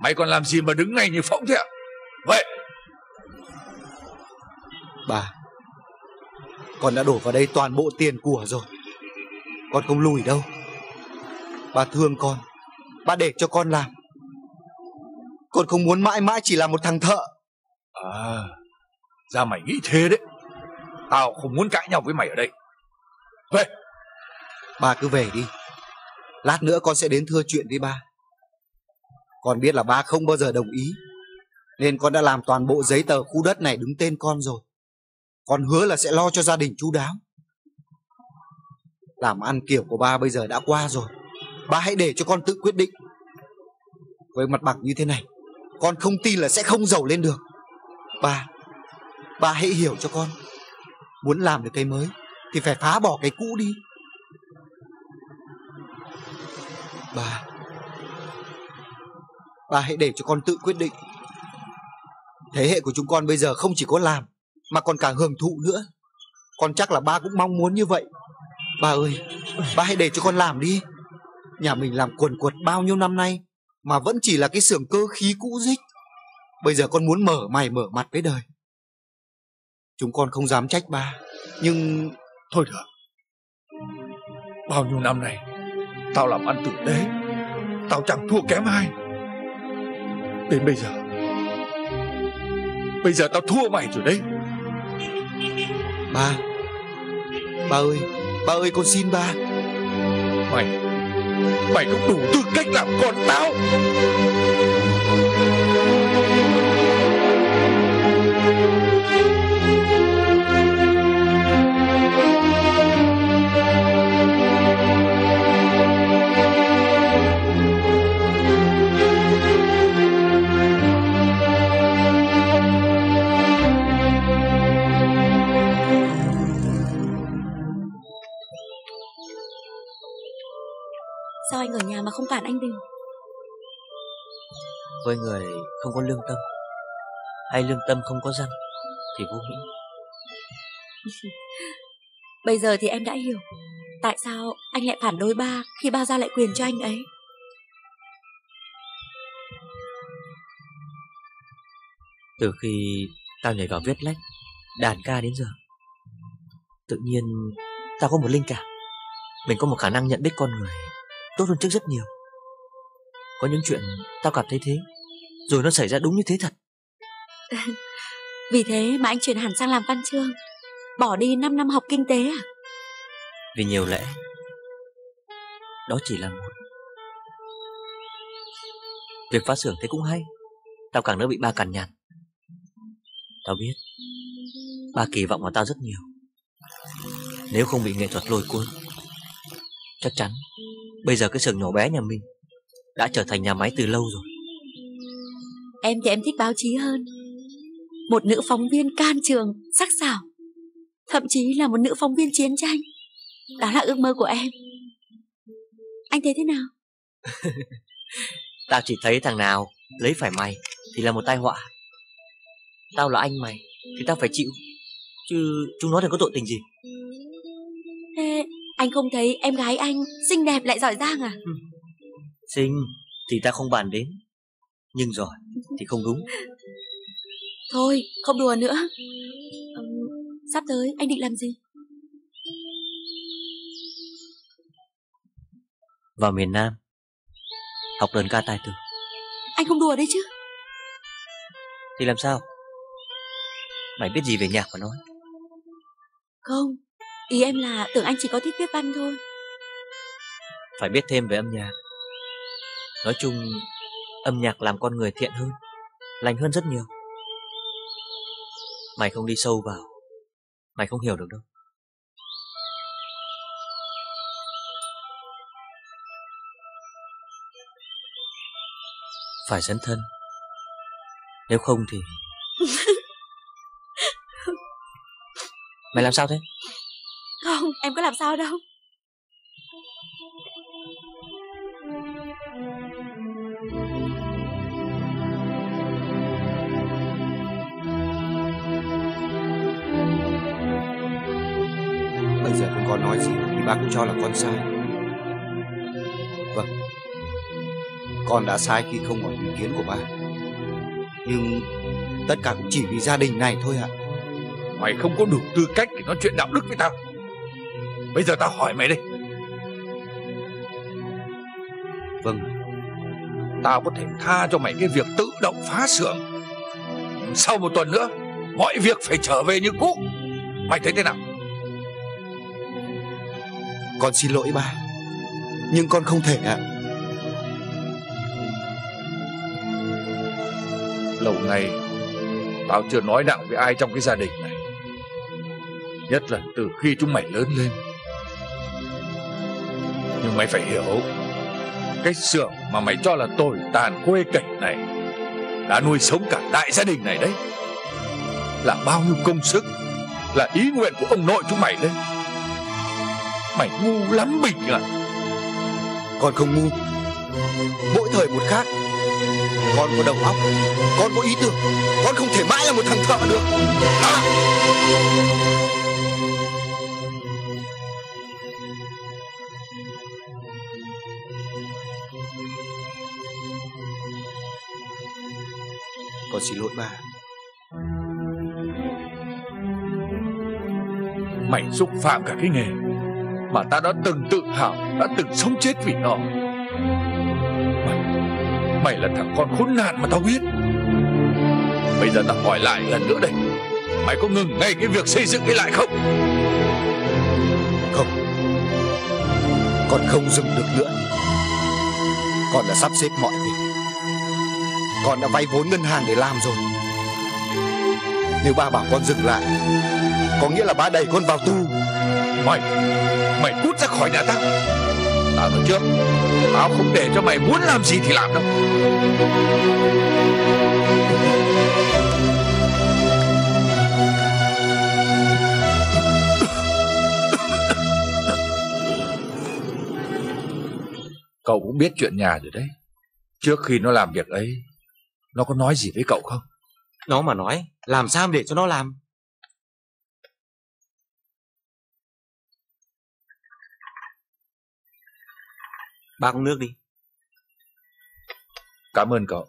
Mày còn làm gì mà đứng ngay như phóng thế ạ? Vậy. Bà Con đã đổ vào đây toàn bộ tiền của rồi. Con không lùi đâu. Bà thương con. Bà để cho con làm. Con không muốn mãi mãi chỉ là một thằng thợ. À Ra mày nghĩ thế đấy Tao không muốn cãi nhau với mày ở đây. Về ba cứ về đi. Lát nữa con sẽ đến thưa chuyện với ba. Con biết là ba không bao giờ đồng ý, Nên con đã làm toàn bộ giấy tờ khu đất này đứng tên con rồi. Con hứa là sẽ lo cho gia đình chú đáo. Làm ăn kiểu của ba bây giờ đã qua rồi. Ba hãy để cho con tự quyết định. Với mặt bằng như thế này, Con không tin là sẽ không giàu lên được. Ba Ba hãy hiểu cho con. Muốn làm được cái mới, Thì phải phá bỏ cái cũ đi. Ba Ba hãy để cho con tự quyết định. Thế hệ của chúng con bây giờ không chỉ có làm, Mà còn cả hưởng thụ nữa. Con chắc là ba cũng mong muốn như vậy. Ba ơi Ba hãy để cho con làm đi. Nhà mình làm quần quật bao nhiêu năm nay, Mà vẫn chỉ là cái xưởng cơ khí cũ rích. Bây giờ con muốn mở mày mở mặt với đời. Chúng con không dám trách ba Nhưng Thôi được. Bao nhiêu năm này Tao làm ăn tử tế Tao chẳng thua kém ai. Đến bây giờ Bây giờ tao thua mày rồi đấy. Ba Ba ơi Ba ơi con xin ba. Mày Mày cũng đủ tư cách làm con Với người không có lương tâm Hay lương tâm không có răng Thì vô nghĩa Bây giờ thì em đã hiểu Tại sao anh lại phản đối ba Khi ba ra lại quyền cho anh ấy Từ khi tao nhảy vào viết lách, đàn ca đến giờ, tự nhiên tao có một linh cảm. Mình có một khả năng nhận biết con người tốt hơn trước rất nhiều. Có những chuyện tao cảm thấy thế, rồi nó xảy ra đúng như thế thật. Vì thế mà anh chuyển hẳn sang làm văn chương Bỏ đi 5 năm học kinh tế à Vì nhiều lẽ, đó chỉ là một. Việc phá xưởng thế cũng hay, tao càng đỡ bị ba cằn nhằn. Tao biết, ba kỳ vọng vào tao rất nhiều. Nếu không bị nghệ thuật lôi cuốn, chắc chắn bây giờ cái xưởng nhỏ bé nhà mình đã trở thành nhà máy từ lâu rồi. Em thì em thích báo chí hơn Một nữ phóng viên can trường Sắc sảo Thậm chí là một nữ phóng viên chiến tranh Đó là ước mơ của em Anh thấy thế nào Tao chỉ thấy thằng nào lấy phải mày thì là một tai họa. Tao là anh mày thì tao phải chịu. Chứ chúng nó đừng có tội tình gì. Thế anh không thấy em gái anh Xinh đẹp lại giỏi giang à Xinh thì ta không bàn đến. Nhưng giỏi thì không đúng. Thôi không đùa nữa Sắp tới anh định làm gì Vào miền Nam, học đơn ca tài tử Anh không đùa đấy chứ thì làm sao? Mày biết gì về nhạc mà nói. Không Ý em là tưởng anh chỉ có thích viết văn thôi Phải biết thêm về âm nhạc. Nói chung, âm nhạc làm con người thiện hơn, lành hơn rất nhiều. Mày không đi sâu vào, mày không hiểu được đâu. Phải dấn thân. Nếu không thì... Mày làm sao thế? Không em có làm sao đâu nói gì thì ba cũng cho là con sai. Vâng, con đã sai khi không hỏi ý kiến của ba. Nhưng tất cả cũng chỉ vì gia đình này thôi ạ. Mày không có đủ tư cách để nói chuyện đạo đức với tao Bây giờ tao hỏi mày đây Vâng, Tao có thể tha cho mày cái việc tự động phá xưởng Sau một tuần nữa Mọi việc phải trở về như cũ Mày thấy thế nào con xin lỗi ba. Nhưng con không thể ạ. Lâu nay, Tao chưa nói nặng với ai trong cái gia đình này Nhất là từ khi chúng mày lớn lên Nhưng mày phải hiểu, Cái xưởng mà mày cho là tồi tàn quê cảnh này Đã nuôi sống cả đại gia đình này đấy Là bao nhiêu công sức, Là ý nguyện của ông nội chúng mày đấy Mày ngu lắm Bình à Con không ngu. Mỗi thời một khác. Con có đầu óc, con có ý tưởng. Con không thể mãi là một thằng thợ được. À! Con xin lỗi ba. Mày xúc phạm cả cái nghề Mà ta đã từng tự hào Đã từng sống chết vì nó Mày Mày là thằng con khốn nạn mà tao biết Bây giờ tao hỏi lại lần nữa đây Mày có ngừng ngay cái việc xây dựng ấy lại không Không. Con không dừng được nữa. Con đã sắp xếp mọi việc. Con đã vay vốn ngân hàng để làm rồi. Nếu ba bảo con dừng lại, có nghĩa là ba đẩy con vào tù. Mày Mày cút ra khỏi nhà tao. Tao nói trước Tao không để cho mày muốn làm gì thì làm đâu. Cậu cũng biết chuyện nhà rồi đấy. Trước khi nó làm việc ấy Nó có nói gì với cậu không? Nó mà nói, làm sao để cho nó làm? Ba uống nước đi. Cảm ơn cậu.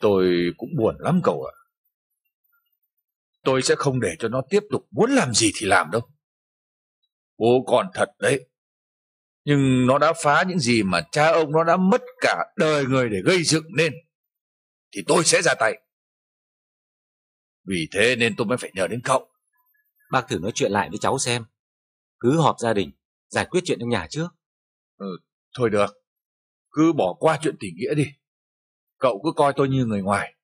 Tôi cũng buồn lắm cậu ạ. Tôi sẽ không để cho nó tiếp tục muốn làm gì thì làm đâu. Bố còn thật đấy. Nhưng nó đã phá những gì mà cha ông nó đã mất cả đời người để gây dựng nên. Thì tôi sẽ ra tay. Vì thế nên tôi mới phải nhờ đến cậu. Bác thử nói chuyện lại với cháu xem. Cứ họp gia đình, giải quyết chuyện trong nhà trước. Ừ, thôi được. Cứ bỏ qua chuyện tình nghĩa đi. Cậu cứ coi tôi như người ngoài.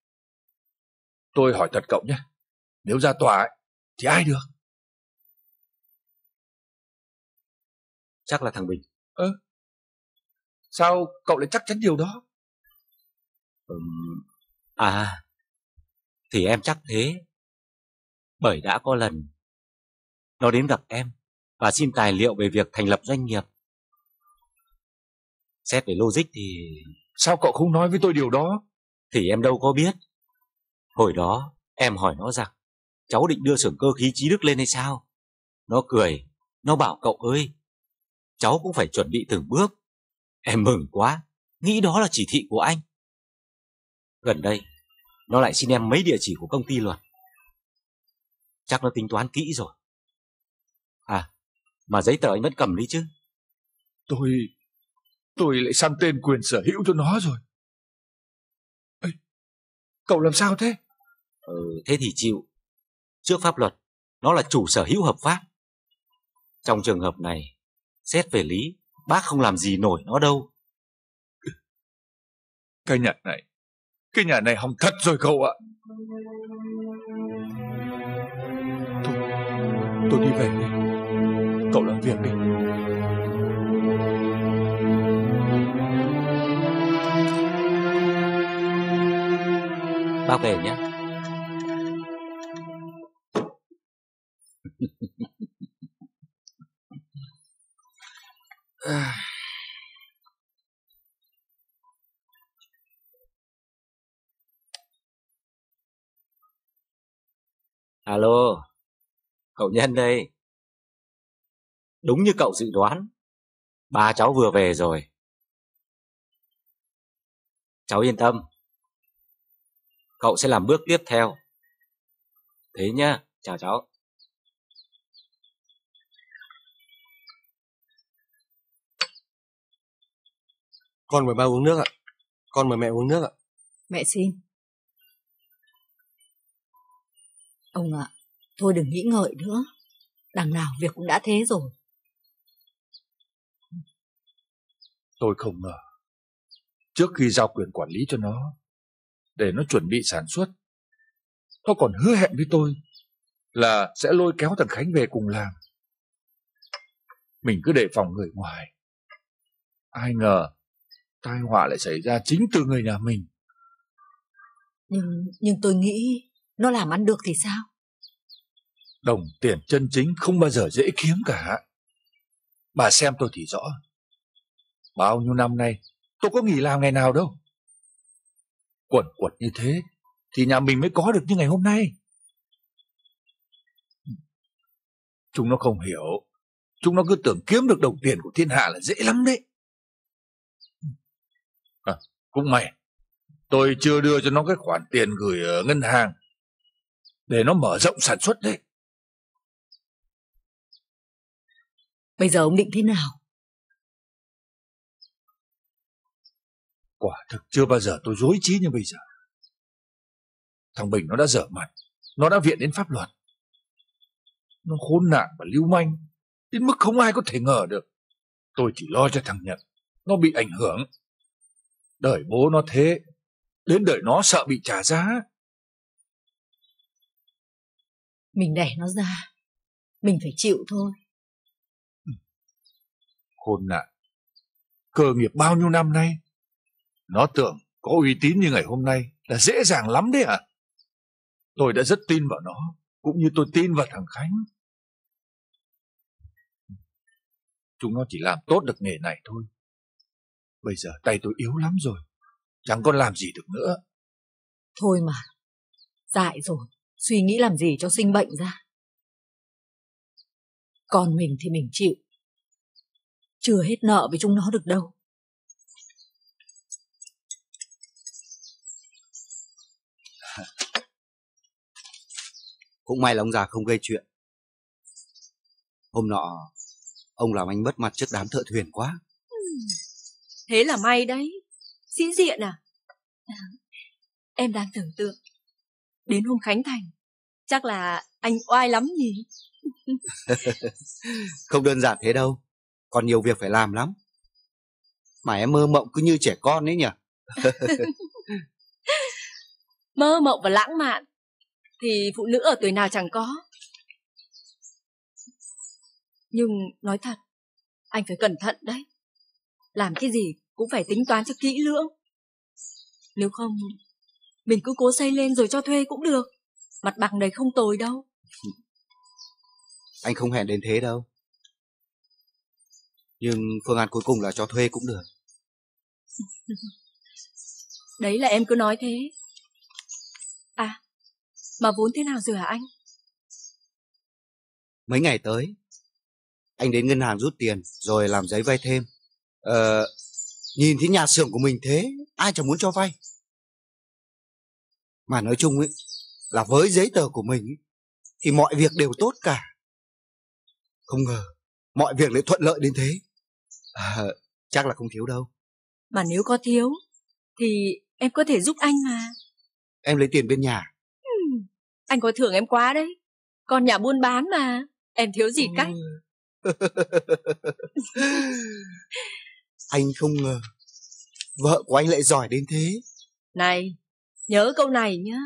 Tôi hỏi thật cậu nhé. Nếu ra tòa ấy, thì ai được? Chắc là thằng Bình. Ơ? Ừ. Sao cậu lại chắc chắn điều đó? Ừm, à, thì em chắc thế. Bởi đã có lần nó đến gặp em và xin tài liệu về việc thành lập doanh nghiệp. Xét về logic thì... Sao cậu không nói với tôi điều đó? Thì em đâu có biết. Hồi đó em hỏi nó rằng cháu định đưa xưởng cơ khí trí đức lên hay sao? Nó cười, nó bảo cậu ơi, cháu cũng phải chuẩn bị từng bước. Em mừng quá, nghĩ đó là chỉ thị của anh. Gần đây, nó lại xin em mấy địa chỉ của công ty luôn. Chắc nó tính toán kỹ rồi. Mà giấy tờ anh vẫn cầm đi chứ? Tôi... tôi lại sang tên quyền sở hữu cho nó rồi. Ê, cậu làm sao thế? Ừ, thế thì chịu. Trước pháp luật, nó là chủ sở hữu hợp pháp. Trong trường hợp này, xét về lý, bác không làm gì nổi nó đâu. Cái nhà này, cái nhà này hỏng thật rồi cậu ạ. Thôi, tôi đi về đi. Cậu làm việc đi. Bác về nhé. Alo, cậu Nhân đây. Đúng như cậu dự đoán, ba cháu vừa về rồi. Cháu yên tâm, cậu sẽ làm bước tiếp theo. Thế nhá, chào cháu. Con mời ba uống nước ạ. Con mời mẹ uống nước ạ. Mẹ xin. Ông ạ, thôi đừng nghĩ ngợi nữa. Đằng nào việc cũng đã thế rồi. Tôi không ngờ. Trước khi giao quyền quản lý cho nó, để nó chuẩn bị sản xuất, nó còn hứa hẹn với tôi là sẽ lôi kéo thằng Khánh về cùng làm. Mình cứ đề phòng người ngoài. Ai ngờ, tai họa lại xảy ra chính từ người nhà mình. Nhưng nhưng tôi nghĩ nó làm ăn được thì sao? Đồng tiền chân chính không bao giờ dễ kiếm cả. Bà xem tôi thì rõ. Bao nhiêu năm nay tôi có nghỉ làm ngày nào đâu. Quẩn quẩn như thế thì nhà mình mới có được như ngày hôm nay. Chúng nó không hiểu. Chúng nó cứ tưởng kiếm được đồng tiền của thiên hạ là dễ lắm đấy. À, cũng may. Tôi chưa đưa cho nó cái khoản tiền gửi ở ngân hàng để nó mở rộng sản xuất đấy. Bây giờ ông định thế nào? Quả thực chưa bao giờ tôi dối trí như bây giờ. Thằng Bình nó đã dở mặt, nó đã viện đến pháp luật. Nó khốn nạn và lưu manh, đến mức không ai có thể ngờ được. Tôi chỉ lo cho thằng Nhật, nó bị ảnh hưởng. Đời bố nó thế, đến đời nó sợ bị trả giá. Mình đẻ nó ra, mình phải chịu thôi. Khôn nạn, cơ nghiệp bao nhiêu năm nay, nó tưởng có uy tín như ngày hôm nay là dễ dàng lắm đấy à? Tôi đã rất tin vào nó, cũng như tôi tin vào thằng Khánh. Chúng nó chỉ làm tốt được nghề này thôi. Bây giờ tay tôi yếu lắm rồi, chẳng còn làm gì được nữa. Thôi mà, dại rồi, suy nghĩ làm gì cho sinh bệnh ra. Còn mình thì mình chịu. Chưa hết nợ với chúng nó được đâu. Cũng may là ông già không gây chuyện. Hôm nọ, ông làm anh mất mặt trước đám thợ thuyền quá. Thế là may đấy. Sĩ diện à? à? Em đang tưởng tượng. Đến hôm Khánh Thành, chắc là anh oai lắm nhỉ? không đơn giản thế đâu. Còn nhiều việc phải làm lắm. Mà em mơ mộng cứ như trẻ con ấy nhỉ? Mơ mộng và lãng mạn thì phụ nữ ở tuổi nào chẳng có. Nhưng nói thật, anh phải cẩn thận đấy. Làm cái gì cũng phải tính toán cho kỹ lưỡng. Nếu không, mình cứ cố xây lên rồi cho thuê cũng được. Mặt bằng này không tồi đâu. Anh không hẹn đến thế đâu. Nhưng phương án cuối cùng là cho thuê cũng được. Đấy là em cứ nói thế. À, mà vốn thế nào rồi hả anh? Mấy ngày tới, anh đến ngân hàng rút tiền rồi làm giấy vay thêm. Ờ, nhìn thấy nhà xưởng của mình thế, ai chẳng muốn cho vay. Mà nói chung ấy, là với giấy tờ của mình ấy, thì mọi việc đều tốt cả. Không ngờ, mọi việc lại thuận lợi đến thế. À, chắc là không thiếu đâu. Mà nếu có thiếu, thì em có thể giúp anh mà. Em lấy tiền bên nhà. Anh có thưởng em quá đấy. Còn nhà buôn bán mà, em thiếu gì cách. Ừ. anh không ngờ, vợ của anh lại giỏi đến thế. Này, nhớ câu này nhá.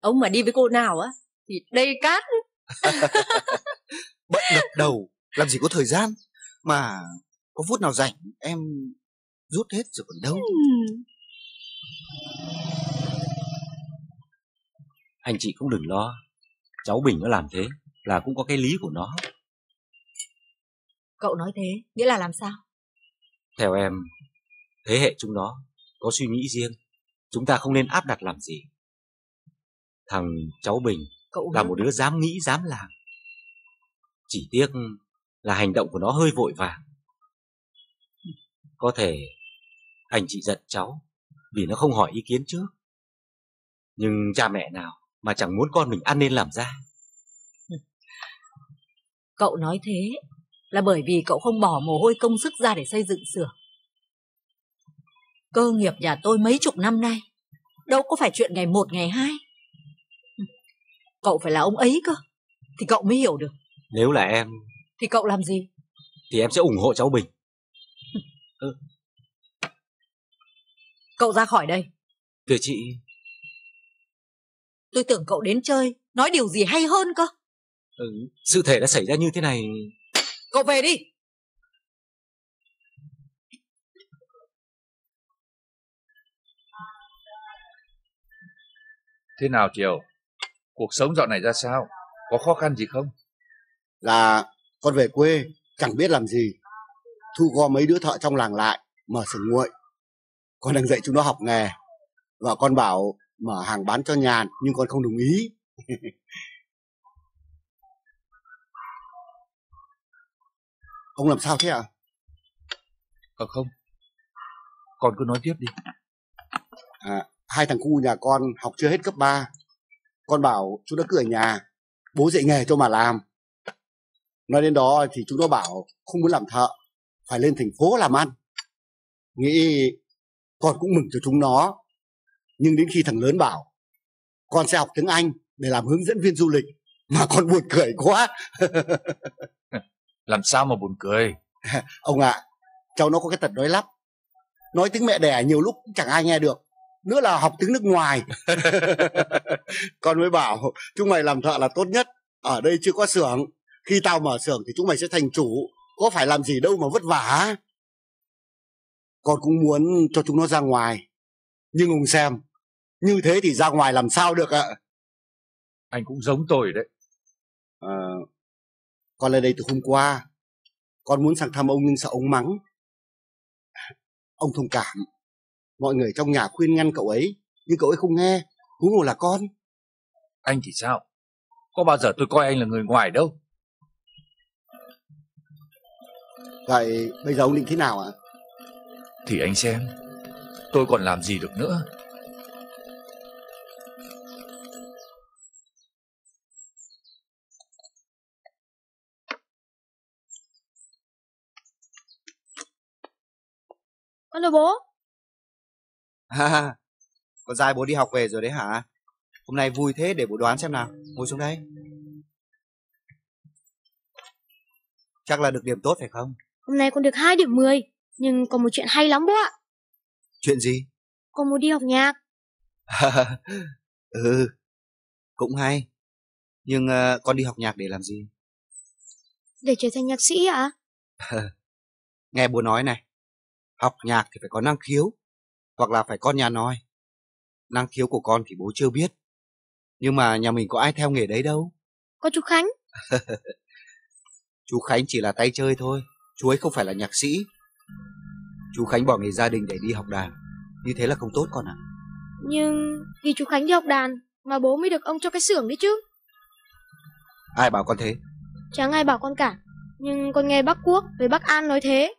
Ông mà đi với cô nào á, thì đây cát. Bận gật đầu, làm gì có thời gian. Mà có phút nào rảnh, em rút hết rồi còn đâu. Anh chị cũng đừng lo. Cháu Bình nó làm thế là cũng có cái lý của nó. Cậu nói thế, nghĩa là làm sao? Theo em, thế hệ chúng nó có suy nghĩ riêng. Chúng ta không nên áp đặt làm gì. Thằng cháu Bình Cậu là một đứa dám nghĩ, dám làm. Chỉ tiếc là hành động của nó hơi vội vàng. Có thể anh chị giận cháu vì nó không hỏi ý kiến trước. Nhưng cha mẹ nào mà chẳng muốn con mình ăn nên làm ra. Cậu nói thế là bởi vì cậu không bỏ mồ hôi công sức ra để xây dựng xưởng. Cơ nghiệp nhà tôi mấy chục năm nay, đâu có phải chuyện ngày một ngày hai. Cậu phải là ông ấy cơ, thì cậu mới hiểu được. Nếu là em... Thì cậu làm gì? Thì em sẽ ủng hộ cháu Bình. ừ. Cậu ra khỏi đây. Thưa chị... Tôi tưởng cậu đến chơi, nói điều gì hay hơn cơ. Ừ, sự thể đã xảy ra như thế này... Cậu về đi. Thế nào Triều? Cuộc sống dạo này ra sao? Có khó khăn gì không? Là con về quê, chẳng biết làm gì. Thu gom mấy đứa thợ trong làng lại, mở sừng nguội. Con đang dạy chúng nó học nghề. Và con bảo mở hàng bán cho nhàn, nhưng con không đồng ý. Ông làm sao thế ạ? À? à không, con cứ nói tiếp đi. À, hai thằng cu nhà con học chưa hết cấp 3 con bảo chúng nó cứ ở nhà bố dạy nghề cho mà làm nói đến đó thì chúng nó bảo không muốn làm thợ phải lên thành phố làm ăn nghĩ con cũng mừng cho chúng nó nhưng đến khi thằng lớn bảo con sẽ học tiếng anh để làm hướng dẫn viên du lịch mà con buồn cười quá. Làm sao mà buồn cười? Ông ạ à, cháu nó có cái tật nói lắp. Nói tiếng mẹ đẻ nhiều lúc chẳng ai nghe được nữa là học tiếng nước ngoài. Con mới bảo chúng mày làm thợ là tốt nhất ở đây chưa có xưởng. Khi tao mở xưởng thì chúng mày sẽ thành chủ có phải làm gì đâu mà vất vả. Con cũng muốn cho chúng nó ra ngoài nhưng ông xem như thế thì ra ngoài làm sao được ạ? Anh cũng giống tôi đấy. À, con lên đây từ hôm qua con muốn sang thăm ông nhưng sợ ông mắng. Ông thông cảm. Mọi người trong nhà khuyên ngăn cậu ấy nhưng cậu ấy không nghe. Huống hồ là con. Anh thì sao? Có bao giờ tôi coi anh là người ngoài đâu? Vậy bây giờ ông định thế nào ạ? Thì anh xem tôi còn làm gì được nữa. Con đâu bố? Ha ha, con trai bố đi học về rồi đấy hả? Hôm nay vui thế để bố đoán xem nào, ngồi xuống đây. Chắc là được điểm tốt phải không? Hôm nay con được 2 điểm 10, nhưng còn một chuyện hay lắm bố ạ. Chuyện gì? Con muốn đi học nhạc. ừ, cũng hay. Nhưng ờ, con đi học nhạc để làm gì? Để trở thành nhạc sĩ ạ? Nghe bố nói này, học nhạc thì phải có năng khiếu, hoặc là phải con nhà nói. Năng khiếu của con thì bố chưa biết, nhưng mà nhà mình có ai theo nghề đấy đâu. Có chú Khánh. Chú Khánh chỉ là tay chơi thôi, chú ấy không phải là nhạc sĩ. Chú Khánh bỏ nghề gia đình để đi học đàn, như thế là không tốt con ạ. Nhưng vì chú Khánh đi học đàn mà bố mới được ông cho cái xưởng đấy chứ. Ai bảo con thế? Chẳng ai bảo con cả. Nhưng con nghe bác Quốc với bác An nói thế.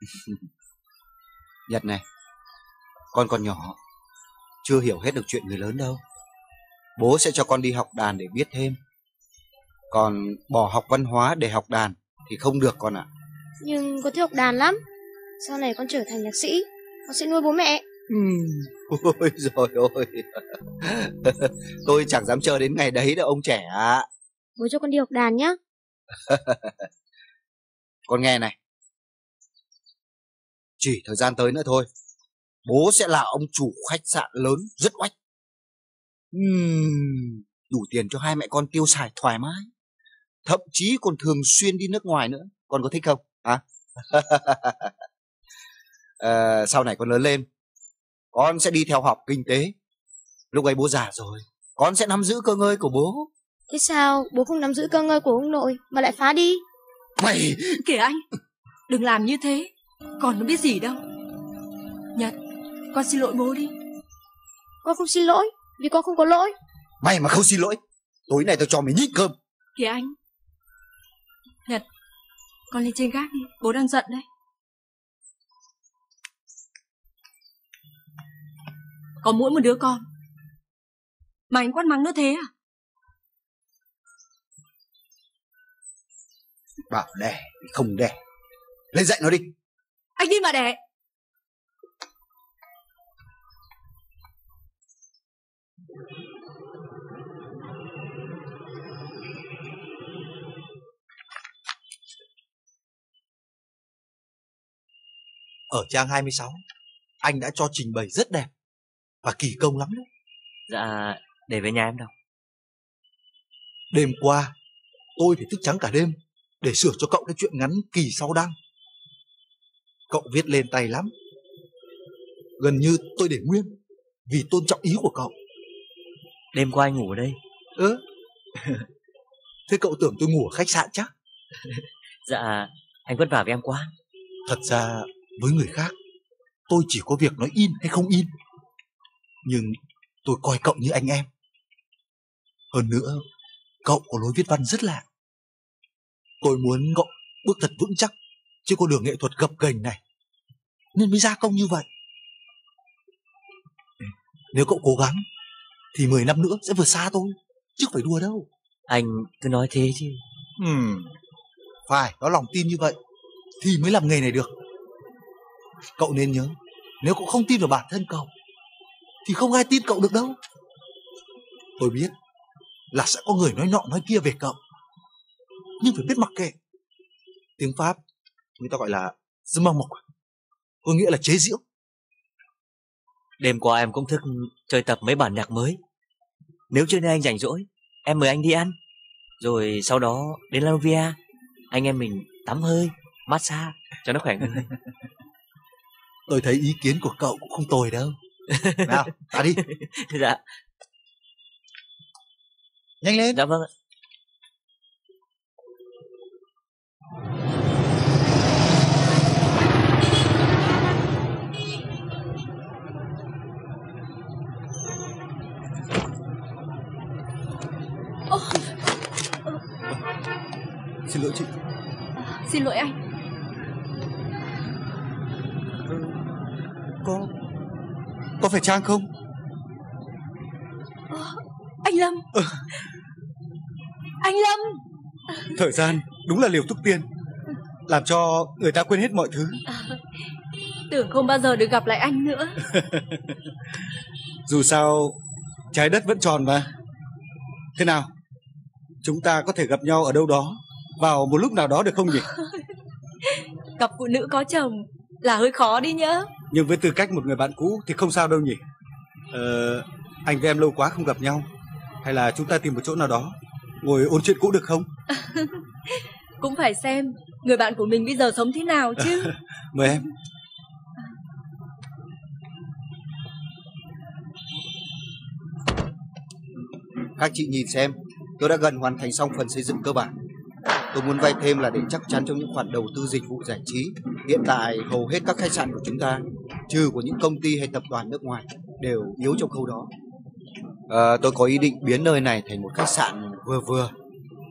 Nhật này, con còn nhỏ, chưa hiểu hết được chuyện người lớn đâu. Bố sẽ cho con đi học đàn để biết thêm. Còn bỏ học văn hóa để học đàn thì không được con ạ. Nhưng con thích học đàn lắm. Sau này con trở thành nhạc sĩ, con sẽ nuôi bố mẹ. Ôi rồi ôi. Tôi chẳng dám chờ đến ngày đấy đâu ông trẻ ạ. Bố cho con đi học đàn nhá. Con nghe này. Chỉ thời gian tới nữa thôi. Bố sẽ là ông chủ khách sạn lớn rất oách. Ừm, đủ tiền cho hai mẹ con tiêu xài thoải mái. Thậm chí còn thường xuyên đi nước ngoài nữa. Con có thích không? Hả? Ờ, sau này con lớn lên, con sẽ đi theo học kinh tế. Lúc ấy bố già rồi, con sẽ nắm giữ cơ ngơi của bố. Thế sao bố không nắm giữ cơ ngơi của ông nội mà lại phá đi? Mày! Kìa anh, đừng làm như thế. Con nó biết gì đâu. Nhật, con xin lỗi bố đi. Con không xin lỗi, vì con không có lỗi. Mày mà không xin lỗi, tối nay tao cho mày nhịn cơm. Kìa anh. Nhật, con lên trên gác đi, bố đang giận đấy. Có mỗi một đứa con. Mà anh quát mắng nó thế à? Bảo đẻ không đẻ. Lên dạy nó đi. Anh đi mà đẻ. Ở trang 26, anh đã cho trình bày rất đẹp và kỳ công lắm đấy. Dạ, để về nhà em đọc. Đêm qua, tôi phải thức trắng cả đêm để sửa cho cậu cái chuyện ngắn kỳ sau đăng. Cậu viết lên tay lắm. Gần như tôi để nguyên vì tôn trọng ý của cậu. Đêm qua anh ngủ ở đây. Ừ. Thế cậu tưởng tôi ngủ ở khách sạn chắc? Dạ, anh vất vả với em quá. Thật ra với người khác, tôi chỉ có việc nói in hay không in. Nhưng tôi coi cậu như anh em. Hơn nữa, cậu có lối viết văn rất lạ. Tôi muốn cậu bước thật vững chắc trên con đường nghệ thuật gập ghềnh này. Nên mới ra công như vậy. Nếu cậu cố gắng, thì 10 năm nữa sẽ vượt xa tôi. Chứ không phải đùa đâu. Anh cứ nói thế chứ. Ừm, phải có lòng tin như vậy thì mới làm nghề này được. Cậu nên nhớ, nếu cậu không tin vào bản thân cậu thì không ai tin cậu được đâu. Tôi biết là sẽ có người nói nọ nói kia về cậu. Nhưng phải biết mặc kệ. Tiếng Pháp người ta gọi là dâm mong mộc. Có nghĩa là chế giễu. Đêm qua em cũng thức chơi tập mấy bản nhạc mới. Nếu trưa nay anh rảnh rỗi, em mời anh đi ăn. Rồi sau đó đến Lavia, anh em mình tắm hơi, massage cho nó khỏe người. Tôi thấy ý kiến của cậu cũng không tồi đâu. Nào, ta đi. dạ. Nhanh lên. Dạ vâng ạ. Xin lỗi chị. Xin lỗi anh. Có Có phải Trang không? Anh Lâm. Anh Lâm. Thời gian đúng là liều thuốc tiên Làm cho người ta quên hết mọi thứ Tưởng không bao giờ được gặp lại anh nữa Dù sao trái đất vẫn tròn mà. Thế nào? Chúng ta có thể gặp nhau ở đâu đó vào một lúc nào đó được không nhỉ? Gặp phụ nữ có chồng là hơi khó đi nhớ Nhưng với tư cách một người bạn cũ thì không sao đâu nhỉ? Ờ, anh với em lâu quá không gặp nhau. Hay là chúng ta tìm một chỗ nào đó ngồi ôn chuyện cũ được không? Cũng phải xem Người bạn của mình bây giờ sống thế nào chứ Mời em. Các chị nhìn xem, tôi đã gần hoàn thành xong phần xây dựng cơ bản. Tôi muốn vay thêm là để chắc chắn trong những khoản đầu tư dịch vụ giải trí. Hiện tại hầu hết các khách sạn của chúng ta, trừ của những công ty hay tập đoàn nước ngoài, đều yếu trong khâu đó. Ờ, tôi có ý định biến nơi này thành một khách sạn vừa vừa,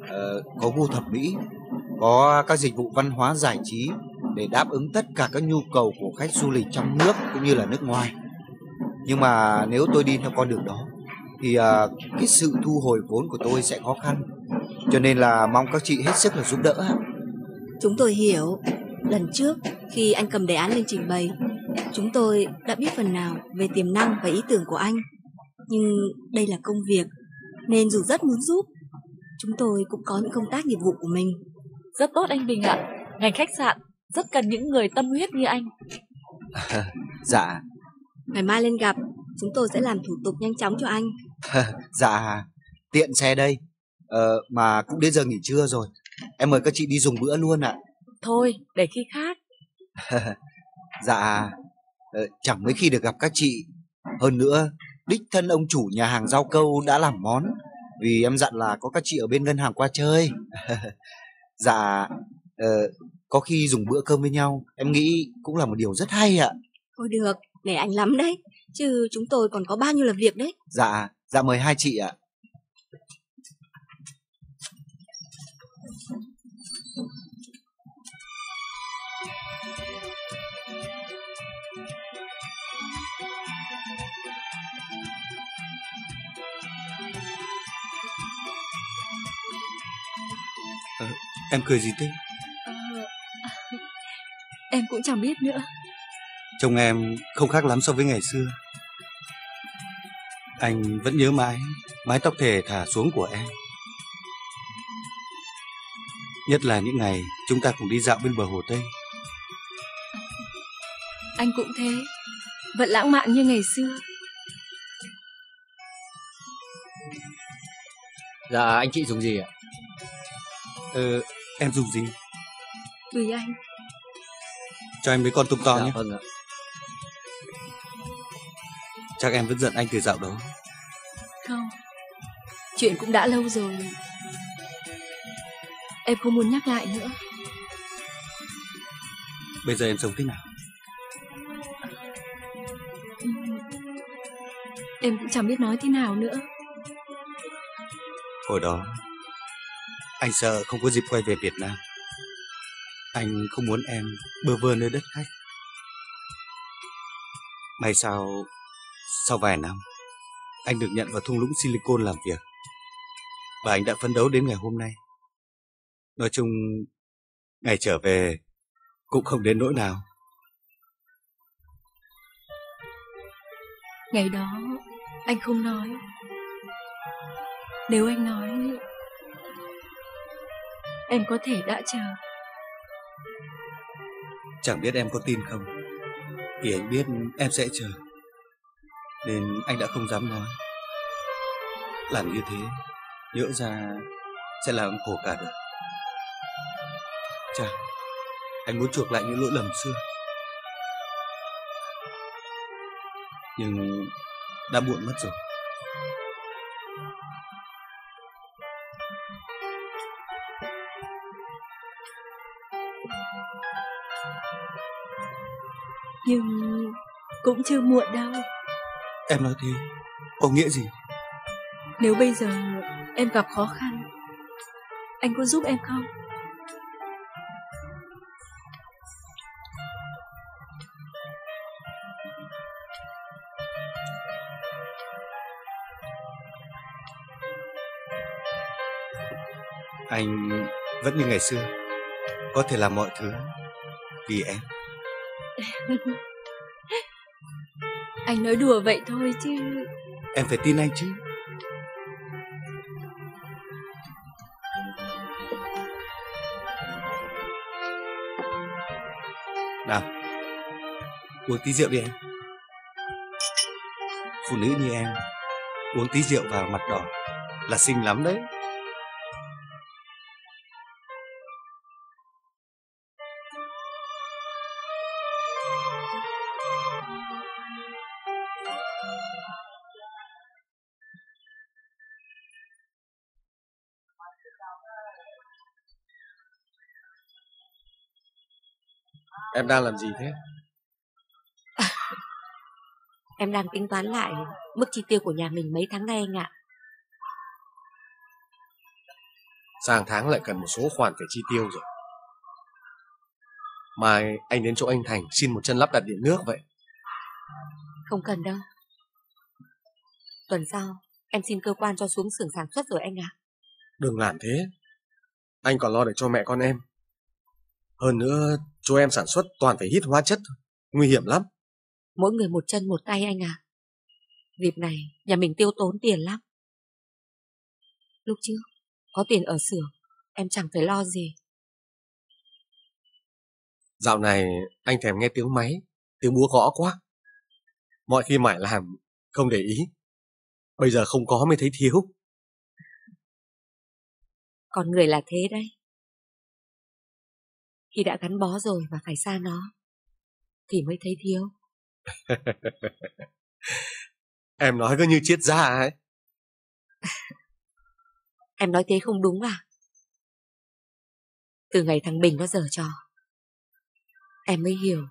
ờ, có gu thẩm mỹ, có các dịch vụ văn hóa giải trí để đáp ứng tất cả các nhu cầu của khách du lịch trong nước cũng như là nước ngoài. Nhưng mà nếu tôi đi theo con đường đó thì à, cái sự thu hồi vốn của tôi sẽ khó khăn. Cho nên là mong các chị hết sức là giúp đỡ. Chúng tôi hiểu. Lần trước, khi anh cầm đề án lên trình bày, chúng tôi đã biết phần nào về tiềm năng và ý tưởng của anh. Nhưng đây là công việc, nên dù rất muốn giúp, chúng tôi cũng có những công tác nghiệp vụ của mình. Rất tốt anh Bình ạ. Ngành khách sạn rất cần những người tâm huyết như anh. Dạ, Ngày mai lên gặp, chúng tôi sẽ làm thủ tục nhanh chóng cho anh. dạ, tiện xe đây. Ờ, mà cũng đến giờ nghỉ trưa rồi. Em mời các chị đi dùng bữa luôn ạ. Thôi, để khi khác. dạ, chẳng mấy khi được gặp các chị. Hơn nữa, đích thân ông chủ nhà hàng rau câu đã làm món. Vì em dặn là có các chị ở bên ngân hàng qua chơi. dạ, ờ, có khi dùng bữa cơm với nhau, em nghĩ cũng là một điều rất hay ạ. Thôi được, nể anh lắm đấy. Chứ chúng tôi còn có bao nhiêu là việc đấy. Dạ, dạ mời hai chị ạ. Em cười gì thế? Ờ, Em cũng chẳng biết nữa Trông em không khác lắm so với ngày xưa. Anh vẫn nhớ mãi mái tóc thề thả xuống của em. Nhất là những ngày chúng ta cùng đi dạo bên bờ hồ Tây. Anh cũng thế Vẫn lãng mạn như ngày xưa Dạ anh chị dùng gì ạ? Ờ, em dùng gì? Tùy anh Cho em mấy con tung to dạ nhé. vâng ạ. Chắc em vẫn giận anh từ dạo đó. Không Chuyện cũng đã lâu rồi Em không muốn nhắc lại nữa Bây giờ em sống thế nào? Em cũng chẳng biết nói thế nào nữa Hồi đó, anh sợ không có dịp quay về Việt Nam. Anh không muốn em bơ vơ nơi đất khách. May sao, sau vài năm, anh được nhận vào thung lũng Silicon làm việc. Và anh đã phấn đấu đến ngày hôm nay. Nói chung, ngày trở về cũng không đến nỗi nào. Ngày đó anh không nói Nếu anh nói Em có thể đã chờ. Chẳng biết em có tin không? Vì anh biết em sẽ chờ. Nên anh đã không dám nói. Làm như thế, Nhỡ ra Sẽ làm khổ cả đời. Chà, Anh muốn chuộc lại những lỗi lầm xưa. Nhưng Đã muộn mất rồi. Nhưng cũng chưa muộn đâu. Em nói thế Có nghĩa gì? Nếu bây giờ em gặp khó khăn Anh có giúp em không? Anh vẫn như ngày xưa Có thể làm mọi thứ Vì em anh nói đùa vậy thôi chứ. Em phải tin anh chứ. Nào, uống tí rượu đi em. Phụ nữ như em, uống tí rượu vào mặt đỏ là xinh lắm đấy. Em đang làm gì thế? Em đang tính toán lại mức chi tiêu của nhà mình mấy tháng nay anh ạ. Sang tháng lại cần một số khoản phải chi tiêu rồi. Mai anh đến chỗ anh Thành xin một chân lắp đặt điện nước vậy. Không cần đâu. Tuần sau, em xin cơ quan cho xuống xưởng sản xuất rồi anh ạ. Đừng làm thế. Anh còn lo để cho mẹ con em. Hơn nữa, chỗ em sản xuất toàn phải hít hóa chất. Nguy hiểm lắm. Mỗi người một chân một tay anh à. Dịp này, nhà mình tiêu tốn tiền lắm. Lúc trước, có tiền ở xưởng, em chẳng phải lo gì. Dạo này, anh thèm nghe tiếng máy, tiếng búa gõ quá. Mọi khi mải làm, không để ý. Bây giờ không có mới thấy thiếu. Con người là thế đấy. Khi đã gắn bó rồi và phải xa nó, thì mới thấy thiếu. em nói cứ như triết gia ấy. Em nói thế không đúng à? Từ ngày thằng Bình nó dở trò, em mới hiểu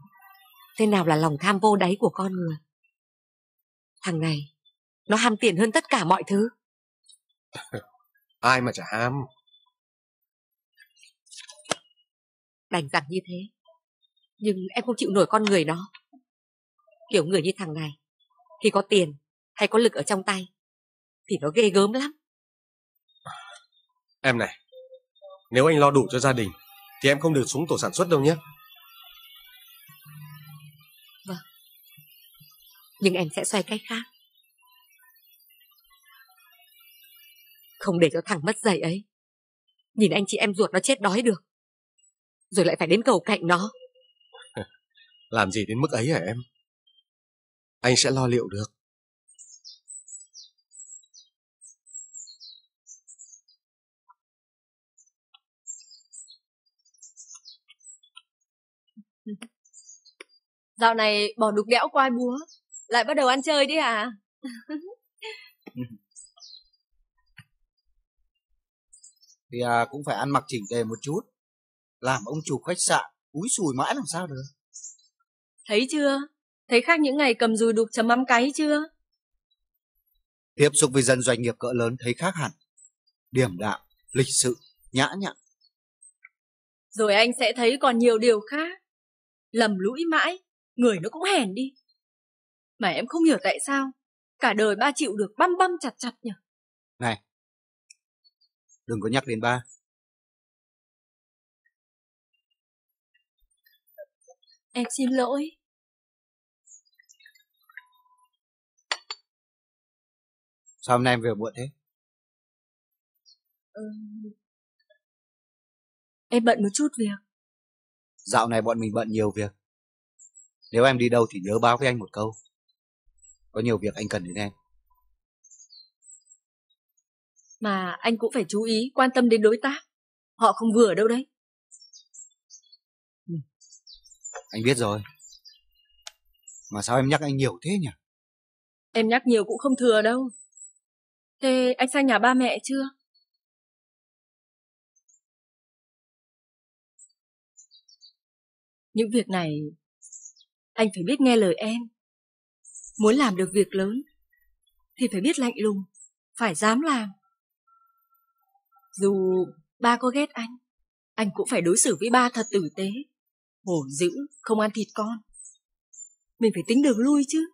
thế nào là lòng tham vô đáy của con người. Thằng này, nó ham tiền hơn tất cả mọi thứ. Ai mà chả ham. Đành rằng như thế. Nhưng em không chịu nổi con người nó. Kiểu người như thằng này, khi có tiền hay có lực ở trong tay, thì nó ghê gớm lắm. Em này, nếu anh lo đủ cho gia đình, thì em không được xuống tổ sản xuất đâu nhé. Vâng. Nhưng em sẽ xoay cách khác. Không để cho thằng mất dạy ấy. Nhìn anh chị em ruột nó chết đói được. Rồi lại phải đến cầu cạnh nó. Làm gì đến mức ấy hả em? Anh sẽ lo liệu được. Dạo này bỏ đục đẽo quai búa, lại bắt đầu ăn chơi đi à? thì à, cũng phải ăn mặc chỉnh tề một chút làm ông chủ khách sạn úi sùi mãi làm sao được Thấy chưa? Thấy khác những ngày cầm dùi đục chấm mắm cáy chưa? tiếp xúc với dân doanh nghiệp cỡ lớn thấy khác hẳn điểm đạm lịch sự nhã nhặn Rồi anh sẽ thấy còn nhiều điều khác. Lầm lũi mãi, người nó cũng hèn đi. Mà em không hiểu tại sao, cả đời ba chịu được băm băm chặt chặt nhỉ? này đừng có nhắc đến ba Em xin lỗi. sao hôm nay em về muộn thế Ừ. Em bận một chút việc. dạo này bọn mình bận nhiều việc nếu em đi đâu thì nhớ báo với anh một câu có nhiều việc anh cần đến em Mà anh cũng phải chú ý quan tâm đến đối tác. Họ không vừa ở đâu đấy. Anh biết rồi mà sao em nhắc anh nhiều thế nhỉ Em nhắc nhiều cũng không thừa đâu. Thế anh sang nhà ba mẹ chưa? Những việc này anh phải biết nghe lời em. Muốn làm được việc lớn thì phải biết lạnh lùng, phải dám làm. Dù ba có ghét anh, anh cũng phải đối xử với ba thật tử tế, hổ dữ, không ăn thịt con. Mình phải tính đường lui chứ.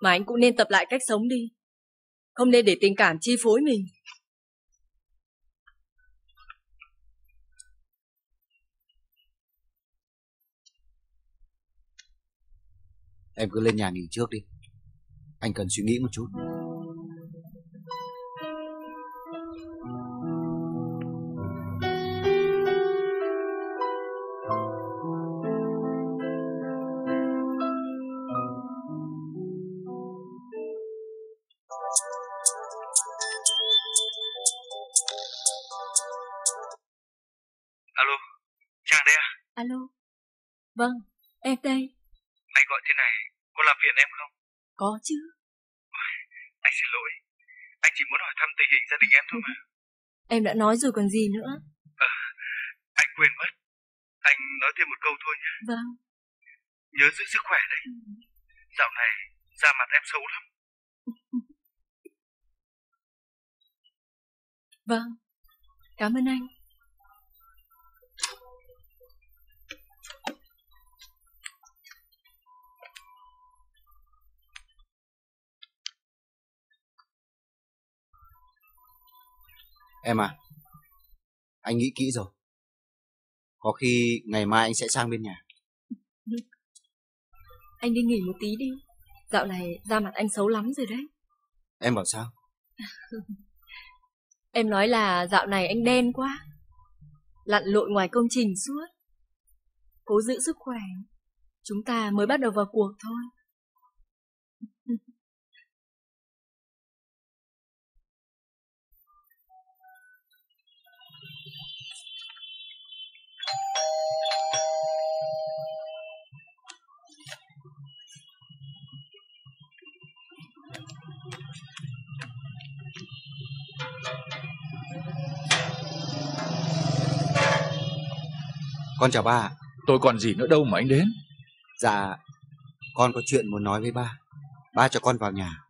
Mà anh cũng nên tập lại cách sống đi. Không nên để tình cảm chi phối mình. Em cứ lên nhà nghỉ trước đi. Anh cần suy nghĩ một chút. Có chứ. Anh xin lỗi. Anh chỉ muốn hỏi thăm tình hình gia đình em thôi mà. Em đã nói rồi còn gì nữa. Ờ, anh quên mất. Anh nói thêm một câu thôi nhé. Vâng. Nhớ giữ sức khỏe đấy. Dạo này, da mặt em xấu lắm. Vâng. Cảm ơn anh. Em à, anh nghĩ kỹ rồi. Có khi ngày mai anh sẽ sang bên nhà. Anh đi nghỉ một tí đi. Dạo này da mặt anh xấu lắm rồi đấy. Em bảo sao? Em nói là dạo này anh đen quá. Lặn lội ngoài công trình suốt. Cố giữ sức khỏe. Chúng ta mới bắt đầu vào cuộc thôi. Con chào ba. Tôi còn gì nữa đâu mà anh đến. Dạ, con có chuyện muốn nói với ba. Ba cho con vào nhà.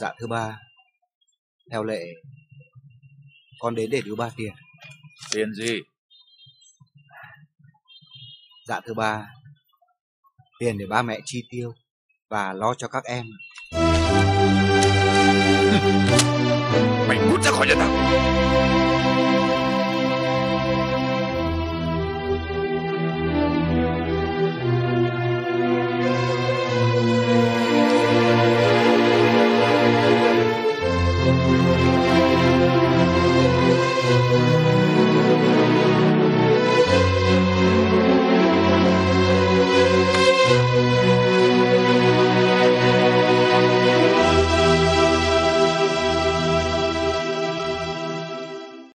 Dạ thưa ba, theo lệ, con đến để đưa ba tiền. Tiền gì? Dạ thưa ba, tiền để ba mẹ chi tiêu và lo cho các em. Mày cút ra khỏi nhà tao.